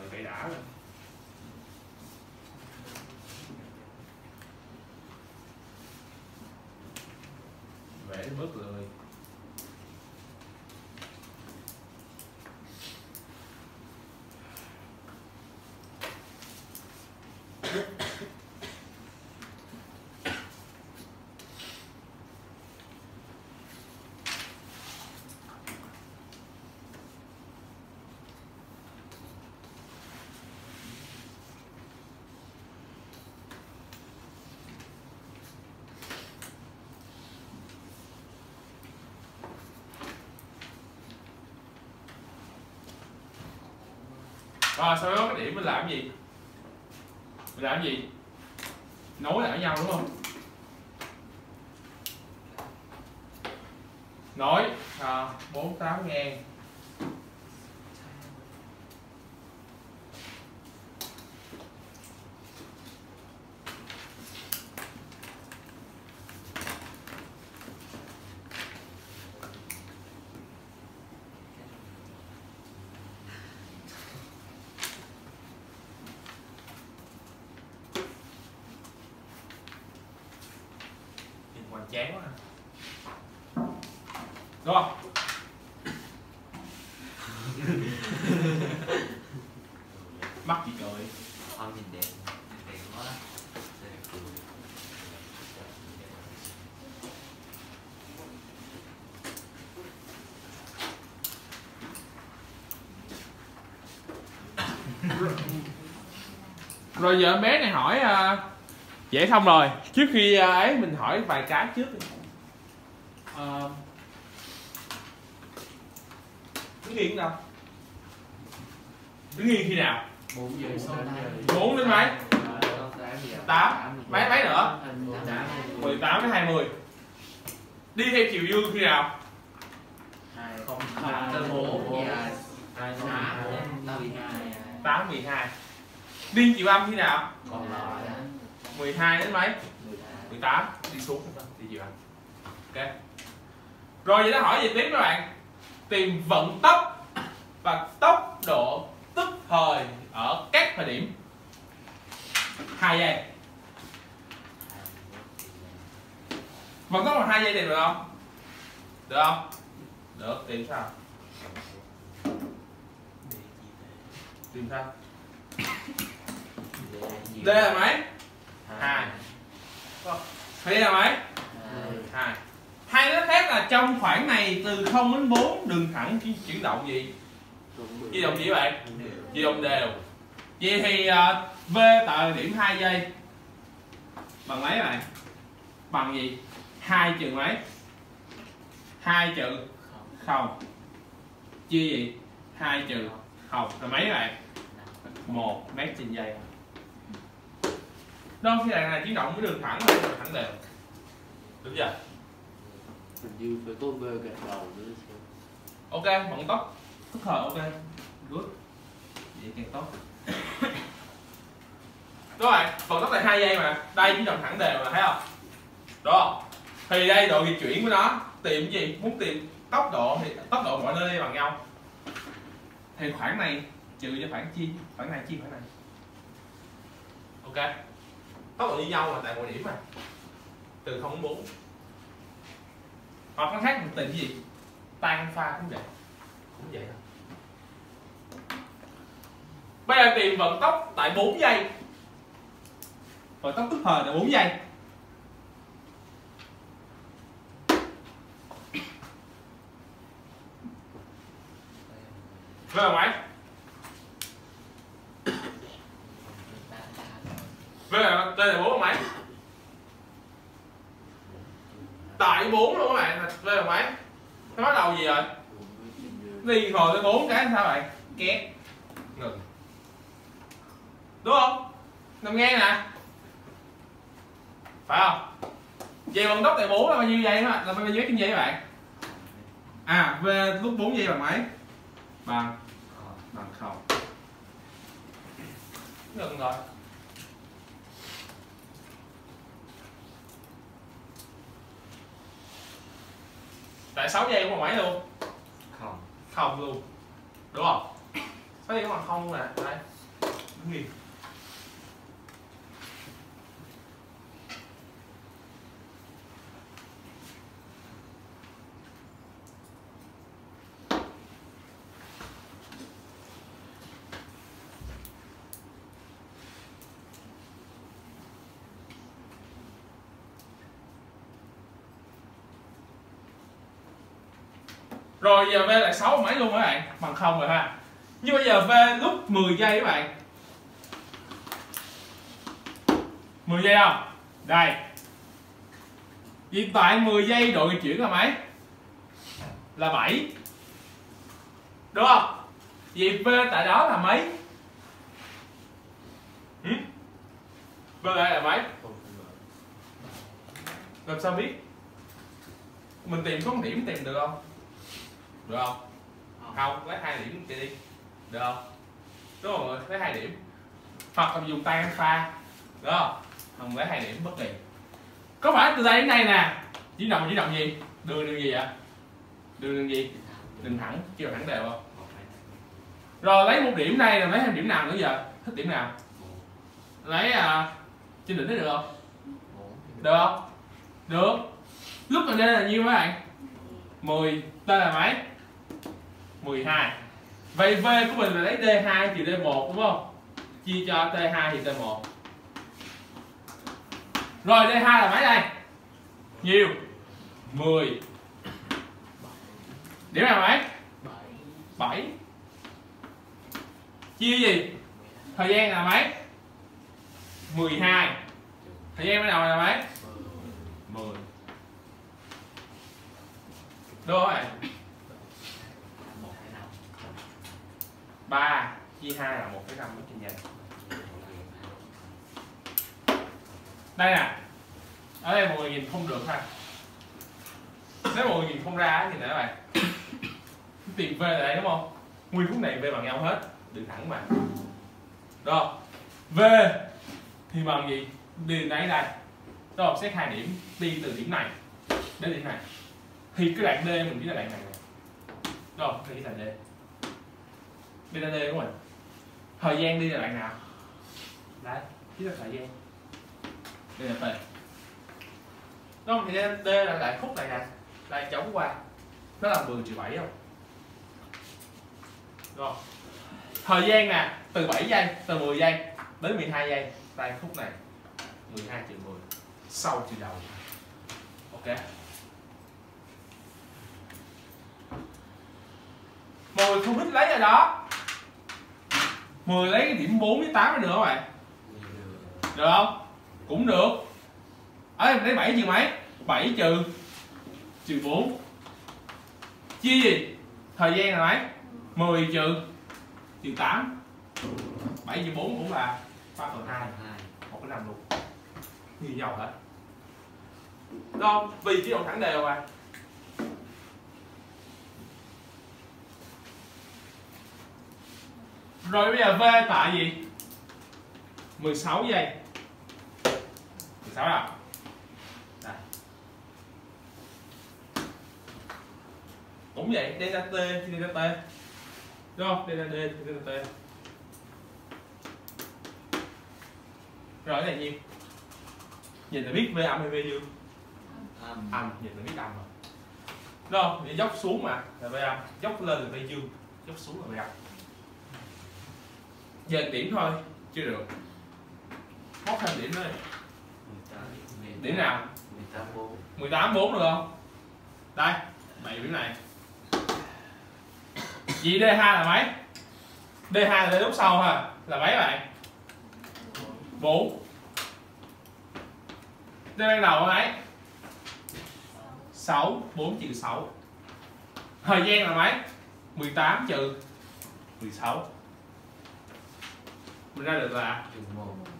Rồi cây đã rồi Vẽ đến bớt lười rồi sau đó cái điểm mình làm cái gì? Làm gì? Nối lại với nhau đúng không? Nối à, 48 ngàn Nhìn hoành chán quá à. Đúng không? Mắt chị cười không nhìn đẹp đẹp quá đẹp cười rồi giờ bé này hỏi à, Dễ xong rồi. Trước khi à, ấy mình hỏi vài cái trước đi. à, Đứng nghiêng đâu? Đứng nghiêng khi nào? 4 giờ sau Bốn đến mấy? 8 Mấy mấy nữa? 18 đến 20 Đi theo chiều dương khi nào? không Ba, bốn, dạ. hai Tám, mười hai 8 12 Đi chiều âm khi nào? còn lại. 12 đến mấy? 18 đi xuống đi chiều âm. Ok. Rồi vậy nó hỏi gì tiếp các bạn. Tìm vận tốc và tốc độ tức thời ở các thời điểm. Hai giây. Vận tốc là hai giây tìm được không? Được không? Được tìm sao? Tìm sao d là mấy hai. D là mấy hai. Hay nó khác là trong khoảng này từ 0 đến 4 đường thẳng chỉ chuyển động gì? Di động gì bạn? Di động đều. Vậy thì uh, V tại điểm 2 giây. Bằng mấy bạn? Bằng gì? 2 trừ mấy? 2 trừ 0 Chia gì? 2 trừ 0 là mấy bạn? 1 mét trên giây Đâu khi này chuyển động với đường thẳng đường thẳng đều. Đúng chưa? hình như phải có V gạch đầu nữa. Ok, vận tốc Tức thời ok. Good. Vậy càng tốt. Đúng rồi, vận tốc là 2 giây mà. Đây chuyển động thẳng đều mà thấy không? Đó. Thì đây độ di chuyển của nó. Tìm gì? Muốn tìm tốc độ thì tốc độ mọi nơi bằng nhau. Thì khoảng này trừ cho khoảng chi Khoảng này chi khoảng này. Ok Tốc độ như nhau mà tại mọi điểm mà. Từ 0 đến 4 Hoặc nó khác tìm cái gì? Tan pha cũng vậy. Cũng vậy thôi. Bây giờ tìm vận tốc tại 4 giây. Vận tốc tức thời tại 4 giây. Với là về Với là đây là 4 mấy? Tại 4 luôn các bạn về là mấy? Nó bắt đầu gì rồi? Đi hồi tới 4 cái sao vậy Két Ngừng Đúng không? Nằm ngang nè Phải không? Vậy vận tốc tại 4 là bao nhiêu giây đó? Là bao nhiêu kinh giây các bạn? À, về lúc 4 giây bằng mấy? Bằng bằng không Ngừng rồi Tại 6 giây cũng bằng mấy luôn? không Không luôn Đúng không? 6 giây cũng bằng không nè Đây Đúng nghiêng Rồi giờ V lại 6 mấy luôn các bạn Bằng không rồi ha Nhưng bây giờ V lúc 10 giây các bạn 10 giây không? Đây Hiện tại 10 giây độ di chuyển là mấy? Là 7 Đúng không? Vậy V tại đó là mấy? Hử? V lại là mấy? Làm sao biết? Mình tìm có một điểm tìm được không? Được không? Không, lấy hai điểm chạy đi Được không? Đúng rồi, lấy hai điểm Hoặc là dùng tay pha Được không? Không lấy hai điểm bất kỳ Có phải từ đây đến đây nè Chuyển động chuyển động gì? Đường đường gì vậy? Đường đường gì? Đường thẳng, chưa thẳng đều không? Rồi lấy một điểm này rồi lấy thêm điểm nào nữa giờ? Thích điểm nào? Lấy à, trên đỉnh đấy được không? Được không? Được Lúc này đây là nhiêu các bạn? 10 tên là mấy? 12 Vậy V của mình là lấy D2 trừ D1 đúng không? Chia cho T2 thì T1 Rồi D2 là mấy đây? Nhiều 10 Điểm nào mấy? 7 Chia gì? Thời gian là mấy? 12 Thời gian bắt đầu là mấy? 10 Đúng không bạn? 3 chia 2 là 1,5 mét trên giây Đây nè. Ở đây mọi người nhìn không được ha. Nếu mọi người nhìn không ra thì nè các bạn. Tìm V là đây đúng không? Nguyên phút này V bằng nhau hết. Đường thẳng mà. Rồi? V thì bằng gì? Đi đến đây. Đó xét hai điểm. Đi từ điểm này đến điểm này. Thì cái đoạn D mình chỉ là đoạn này nè. Rồi, thì là D. D đúng không? Thời gian đi là đoạn nào? Đấy, biết là thời gian. Đây là T Đúng không? Thì D là đoạn khúc này nè. Lại chống qua. Nó là 10 trừ 7 không? Rồi Thời gian nè, từ 7 giây, từ 10 giây đến 12 giây. Đây khúc này. 12 trừ 10 Sau trừ đầu. Ok. 10 không thích lấy rồi đó 10 lấy cái điểm 4 với 8 mới được các bạn được không? Cũng được. Ấy lấy 7 trừ mấy? 7 trừ trừ 4 chia gì? Thời gian là mấy? 10 trừ trừ 8 7 trừ 4 cũng là 3 phần 2 1 cái 5 luôn. Như nhau hết đúng không? Vì chế độ thẳng đều mà. Rồi bây giờ V tại gì? 16 giây. 16 nào Đây. cũng vậy delta t chia delta t. Đúng không? Delta d chia delta t. Rồi cái này nhiêu nhìn là biết v âm hay v dương? Âm. Nhìn là biết âm rồi. Đúng không? Thì dốc xuống mà là v âm. Dốc lên là v dương. Dốc xuống là v âm giờ điểm thôi, chưa được. Móc thêm điểm nữa đi. điểm nào? 18 4 được không? Đây bảy điểm này. Vì D2 là mấy? D2 là lúc sau ha là mấy bạn? 4 D ban đầu là mấy? 6 4 trừ 6 thời gian là mấy? 18 trừ 16 mình ra được là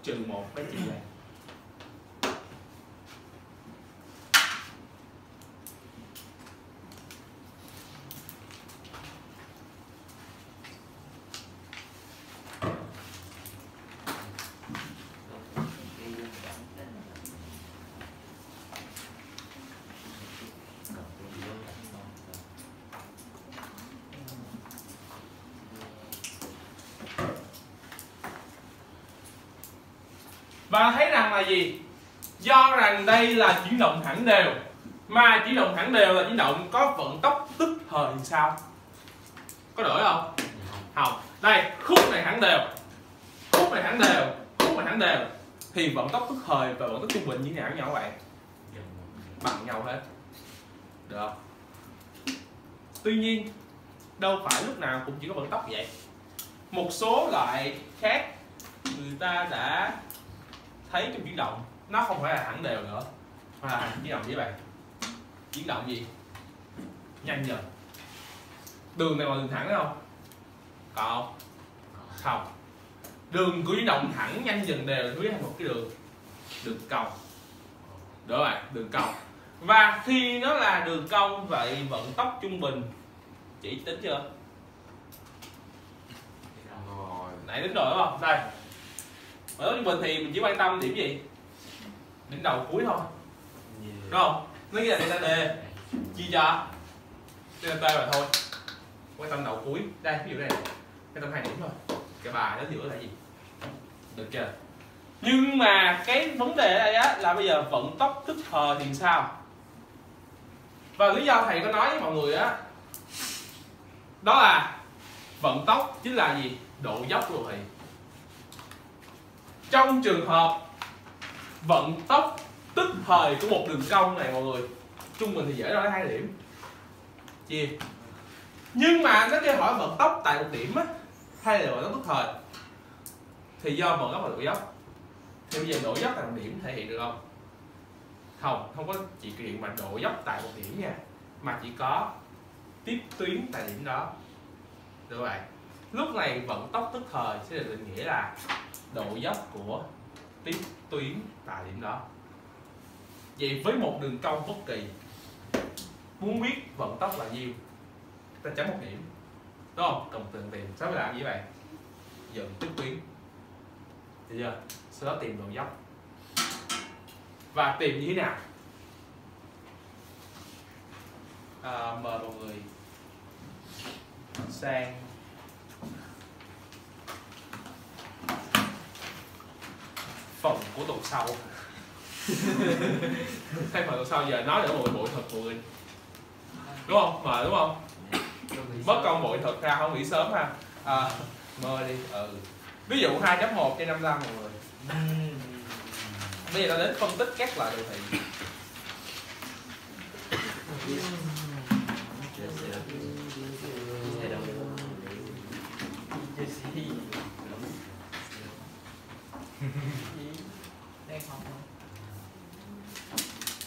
trừ 1 mấy trừ này và thấy rằng là gì? Do rằng đây là chuyển động thẳng đều. Mà chuyển động thẳng đều là chuyển động có vận tốc tức thời thì sao? Có đổi không? Không. Đây, khúc này thẳng đều. Khúc này thẳng đều. Khúc này thẳng đều. Thì vận tốc tức thời và vận tốc trung bình như thế nào nhau các bạn? Bằng nhau hết. Được không? Tuy nhiên, đâu phải lúc nào cũng chỉ có vận tốc vậy. Một số loại khác, người ta đã thấy trong chuyển động nó không phải là thẳng đều nữa mà là chuyển động gì bạn. Chuyển động gì? Nhanh dần đường này là đường thẳng không? Còn không. Đường của chuyển động thẳng nhanh dần đều với một cái đường. Đường cong. Được rồi đường cong. Và khi nó là đường cong vậy vận tốc trung bình. Chỉ tính chưa? Nãy tính rồi đúng không? Đây vận tốc trung bình thì mình chỉ quan tâm điểm gì? Điểm đầu cuối thôi. Đúng không? Nó ghi là delta d chia cho? Delta t rồi thôi. Quan tâm đầu cuối. Đây ví dụ đây. Quan tâm hai điểm thôi. Cái bài nó giữa là gì? Được chưa? Nhưng mà cái vấn đề ở đây á là bây giờ vận tốc tức thời thì sao? Và lý do thầy có nói với mọi người á đó là vận tốc chính là gì? Độ dốc đồ thị trong trường hợp vận tốc tức thời của một đường cong này mọi người, trung bình thì dễ ra hai điểm. Chia. Nhưng mà nó kêu hỏi vận tốc tại một điểm á hay là vận tốc tức thời, thì do vận tốc và độ dốc. Thì bây giờ độ dốc tại một điểm thể hiện được không? Không không có chỉ chuyện mà độ dốc tại một điểm nha, mà chỉ có tiếp tuyến tại điểm đó. Được vậy lúc này vận tốc tức thời sẽ được định nghĩa là độ dốc của tiếp tuyến tại điểm đó. Vậy với một đường cong bất kỳ muốn biết vận tốc là nhiêu ta chấm một điểm. Đúng không? Cộng tượng tìm sao phải làm như vậy? Dựng tiếp tuyến. Được chưa? Sau đó tìm độ dốc. Và tìm như thế nào? À, mời mọi người sang phần của tuần sau thay phần tuần sau giờ nói đúng không mà đúng không? Mất công bội thật ra không nghỉ sớm ha. À, đi. Ừ. Ví dụ 2.1 trên 55 mọi người. Bây giờ ta đến phân tích các loại đồ thị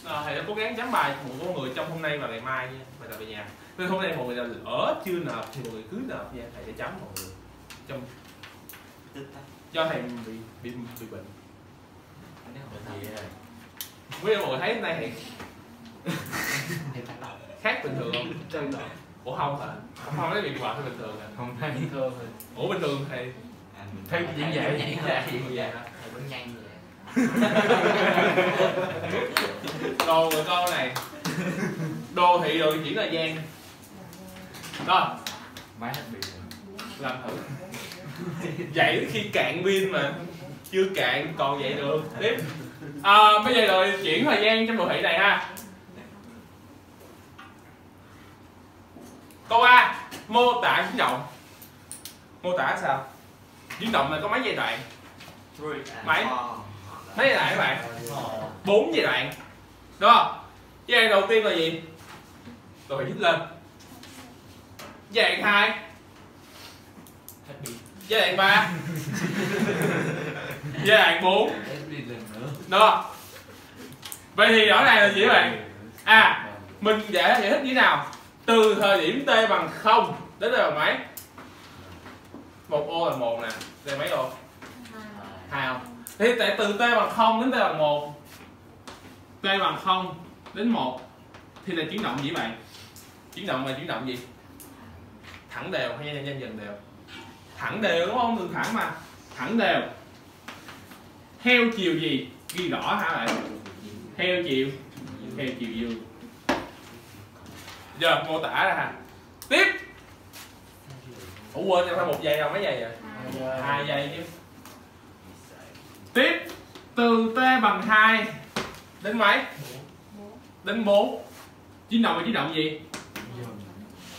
à, thầy đã cố gắng chấm bài một con người trong hôm nay và ngày mai nha bài tập về nhà. Nên hôm nay mọi người ở chưa nộp thì mọi người cứ nộp nha thầy sẽ chấm mọi người trong do thầy bị bị bị bệnh. À, quý mọi người thấy hôm nay thầy khác bình thường không? Rồi ủa không hả? Không thấy bị quạt bình thường hả không thấy. Bình thường ủa bình thường thầy thấy cái diễn vậy diễn vậy. vậy? Thầy vẫn nhanh vậy. Còn người con này. Đô thị rồi chuyển thời gian. Rồi. Máy hết bị làm thử. Dạy đến khi cạn pin mà chưa cạn còn dạy được. Tiếp. À, bây giờ rồi chuyển thời gian trong đồ thị này ha. Câu A. Mô tả chuyển động. Mô tả sao chuyển động là có mấy giai đoạn? Mấy? mấy giai đoạn các bạn? Bốn giai đoạn. Đúng không? Giai đoạn đầu tiên là gì? Đồ nhích lên. Giai đoạn hai. Giai đoạn ba. Giai đoạn bốn. Đó vậy thì rõ ràng là gì các bạn? À mình giải giải thích như thế nào? Từ thời điểm t bằng 0 đến t bằng mấy một ô là một nè. Đây mấy ô hai. Không? Thì tại từ t bằng 0 đến t bằng 1 t bằng 0 đến 1 thì là chuyển động gì bạn? Chuyển động là chuyển động gì? Thẳng đều hay nhân dần đều? Thẳng đều đúng không? Đường thẳng mà. Thẳng đều. Theo chiều gì? Ghi rõ hả bạn? Theo chiều. Theo chiều dương giờ mô tả ra ha. Tiếp ủa, quên, em phải một giây đâu, mấy giây vậy? Hai giây chứ. Tiếp. Từ t bằng 2 đến mấy? Đến 4 chuyển động là chuyển động gì?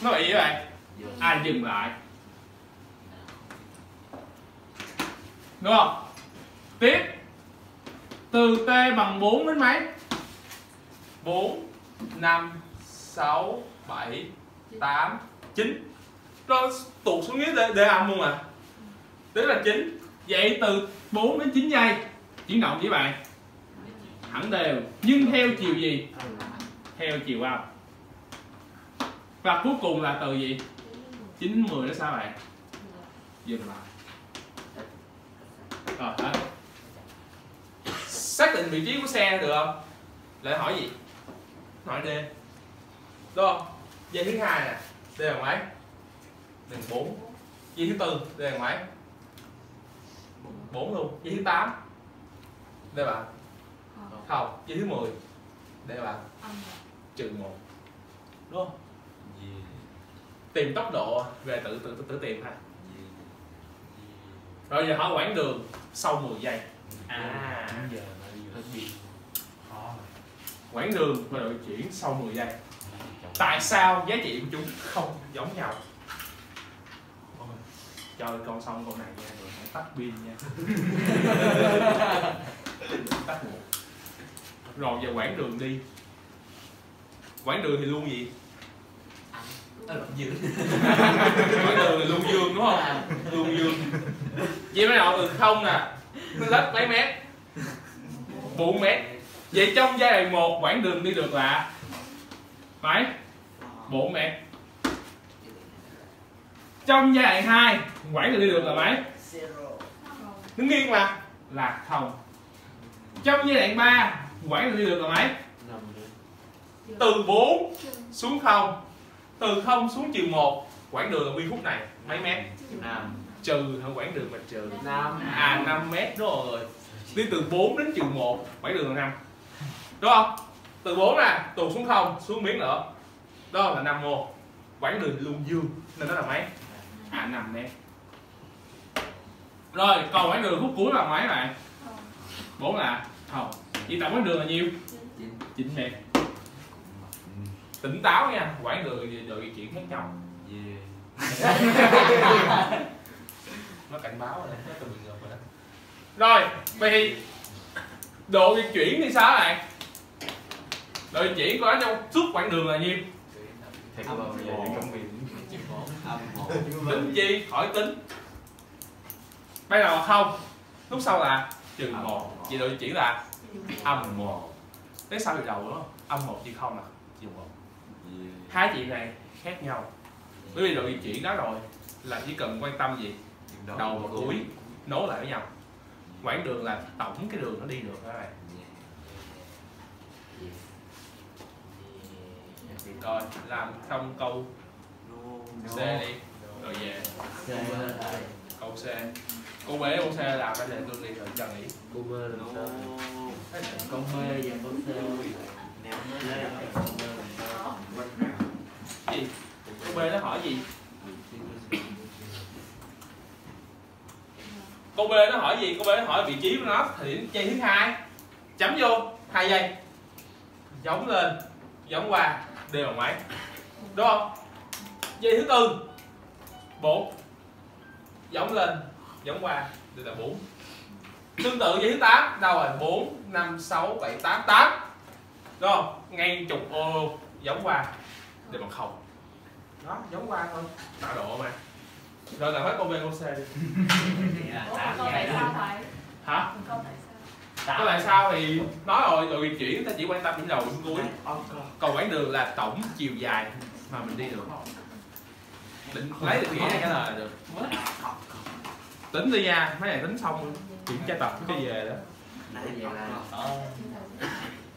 Nó bị vậy. Bạn ai dừng lại. Đúng không? Tiếp. Từ t bằng 4 đến mấy? 4 5 6 7 8 9 nó tụt xuống dưới để, để âm luôn à. Tức là 9 vậy từ 4 đến 9 giây chuyển động với bạn. Thẳng đều. Nhưng theo chiều gì? Theo chiều âm. Và cuối cùng là từ gì? 9 10 nó sao bạn? Dừng lại. Rồi hết. Xác định vị trí của xe được không? Lại hỏi gì? Hỏi d. Đúng không? Dây thứ hai nè. D là mấy đừng bốn. Dây thứ tư d là mấy bốn luôn. Dây thứ tám d bạn. Không. Dây thứ 10 d bạn. Trừ một. Đúng không? Tìm tốc độ về tự tự tự, tự tìm ha. Rồi giờ hỏi quãng đường sau 10 giây. À. Quãng đường và đội chuyển sau 10 giây. Tại sao giá trị của chúng không giống nhau chơi con xong con này nha rồi hãy tắt pin nha. Tắt một. Rồi giờ quãng đường đi. Quãng đường thì luôn gì? Vẫn dữ quãng đường thì luôn dương đúng không? Luôn dương vậy mới nào từ không nè nó lết mấy mét. 4 mét. Vậy trong giai đoạn một quãng đường đi được là? Mấy 4 mét trong giai đoạn 2 quãng đường đi được là mấy? Đứng nghiêng mà. Là không. Trong giai đoạn 3 quãng đường đi được là mấy? Từ 4 xuống 0 từ 0 xuống trừ 1 quãng đường là nguyên phút này mấy mét? Trừ hả quãng đường mà trừ. À 5 mét đúng rồi. Đi từ 4 đến trừ 1 quãng đường là 5 đúng không? Từ 4 nè tụt xuống 0 xuống miếng nữa. Đó là 5 mô. Quãng đường luôn dương nên nó là mấy à 5 mét rồi còn quãng đường phút cuối là mấy bạn. 4 là không vậy tổng quãng đường là nhiêu? 9 mét tỉnh táo nha quãng đường thì đội chuyển khác nhau. Yeah. Nó cảnh báo rồi nó bị ngược rồi đó. Rồi vậy thì độ di chuyển thì sao bạn? Độ di chuyển của nó trong suốt quãng đường là nhiêu? Có bao giờ âm một tính chi khỏi tính bây giờ là không. Lúc sau là trừ một. chị đội chuyển là âm một. tới sau thì đầu không? Âm một trừ không là trừ một. Hai chị này khác nhau. Bởi vì đội chuyển đó rồi là chỉ cần quan tâm gì? Đầu và cuối nối lại với nhau. Quãng đường là tổng cái đường nó đi được các bạn rồi làm xong câu C đi. rồi về. Câu C câu B câu C làm cái này tôi đi rồi cho nghỉ. Cô mơ làm sao? Con mê và con thì sao? Gì? Câu B nó hỏi gì? Câu B nó hỏi gì? Câu B nó hỏi vị trí của nó. Thời điểm giây thứ hai. Chấm vô. Hai giây. Giống lên. Giống qua. Đều bằng mấy đúng không giây thứ tư. Bốn. Giống lên giống qua. Đây là bốn. Tương tự giây thứ tám. Đâu rồi? Bốn năm sáu bảy tám. Tám. Đúng không? Ngay trục ô giống qua. Đều bằng không. Đó giống qua thôi. Tạo độ mà. Rồi làm hết câu B câu C đi. Tám Câu tại sao thầy? hả? Câu tại sao? tại sao thì nói rồi rồi di chuyển ta chỉ quan tâm điểm đầu điểm cuối còn quãng đường là tổng chiều dài mà mình đi được định lấy được nghĩa này trả lời được? Tính đi nha mấy này tính xong kiểm tra tập cái về đó. Nãy vậy là ờ.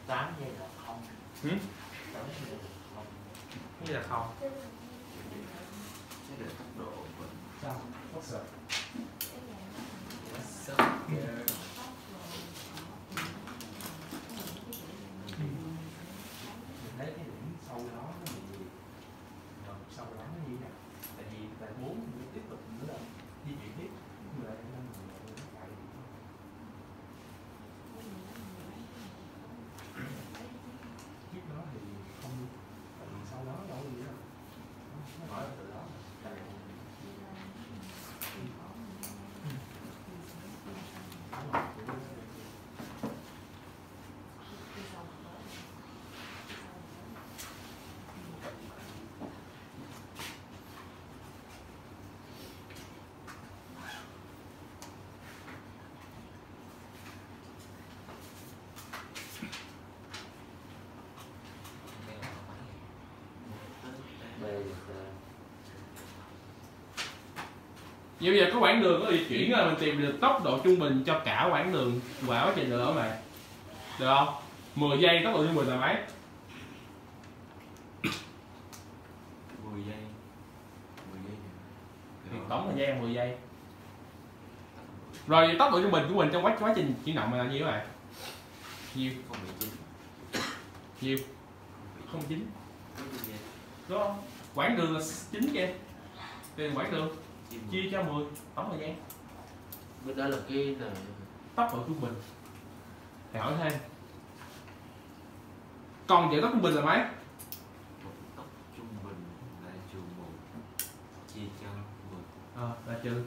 Tám giây là không. Giây là không. Như là không. Cái được tốc độ của sao không sợ lấy cái điểm sau đó nó bị gì rồi sau đó nó như thế nào tại vì tại bốn mình tiếp tục nữa là di chuyển tiếp nhưng mà lại năm mình lại nó chạy trước đó thì không tại vì sau đó đâu có gì đâu nó hỏi là từ đó mà. Đúng rồi, từ đó đến- b là sao Vậy bây giờ có quãng đường có di chuyển là mình tìm được tốc độ trung bình cho cả quãng đường và quá trình được không bạn? Được không? 10 giây tốc độ trung bình là mấy? 10 giây 10 giây Thì tổng thời gian 10 giây. Rồi tốc độ trung bình của mình trong quá quá trình chuyển động là nhiêu các bạn? Nhiêu? không chín Nhiêu? Không chín. Đúng không? Quãng đường là 9 kia. Là quãng đường chia cho 10 tổng thời gian. bên đó là cái là Tốc độ trung bình. Thì hỏi thêm. Còn vậy tốc trung bình là mấy? tốc trung bình là trừ một chia cho 10 Ờ, là trừ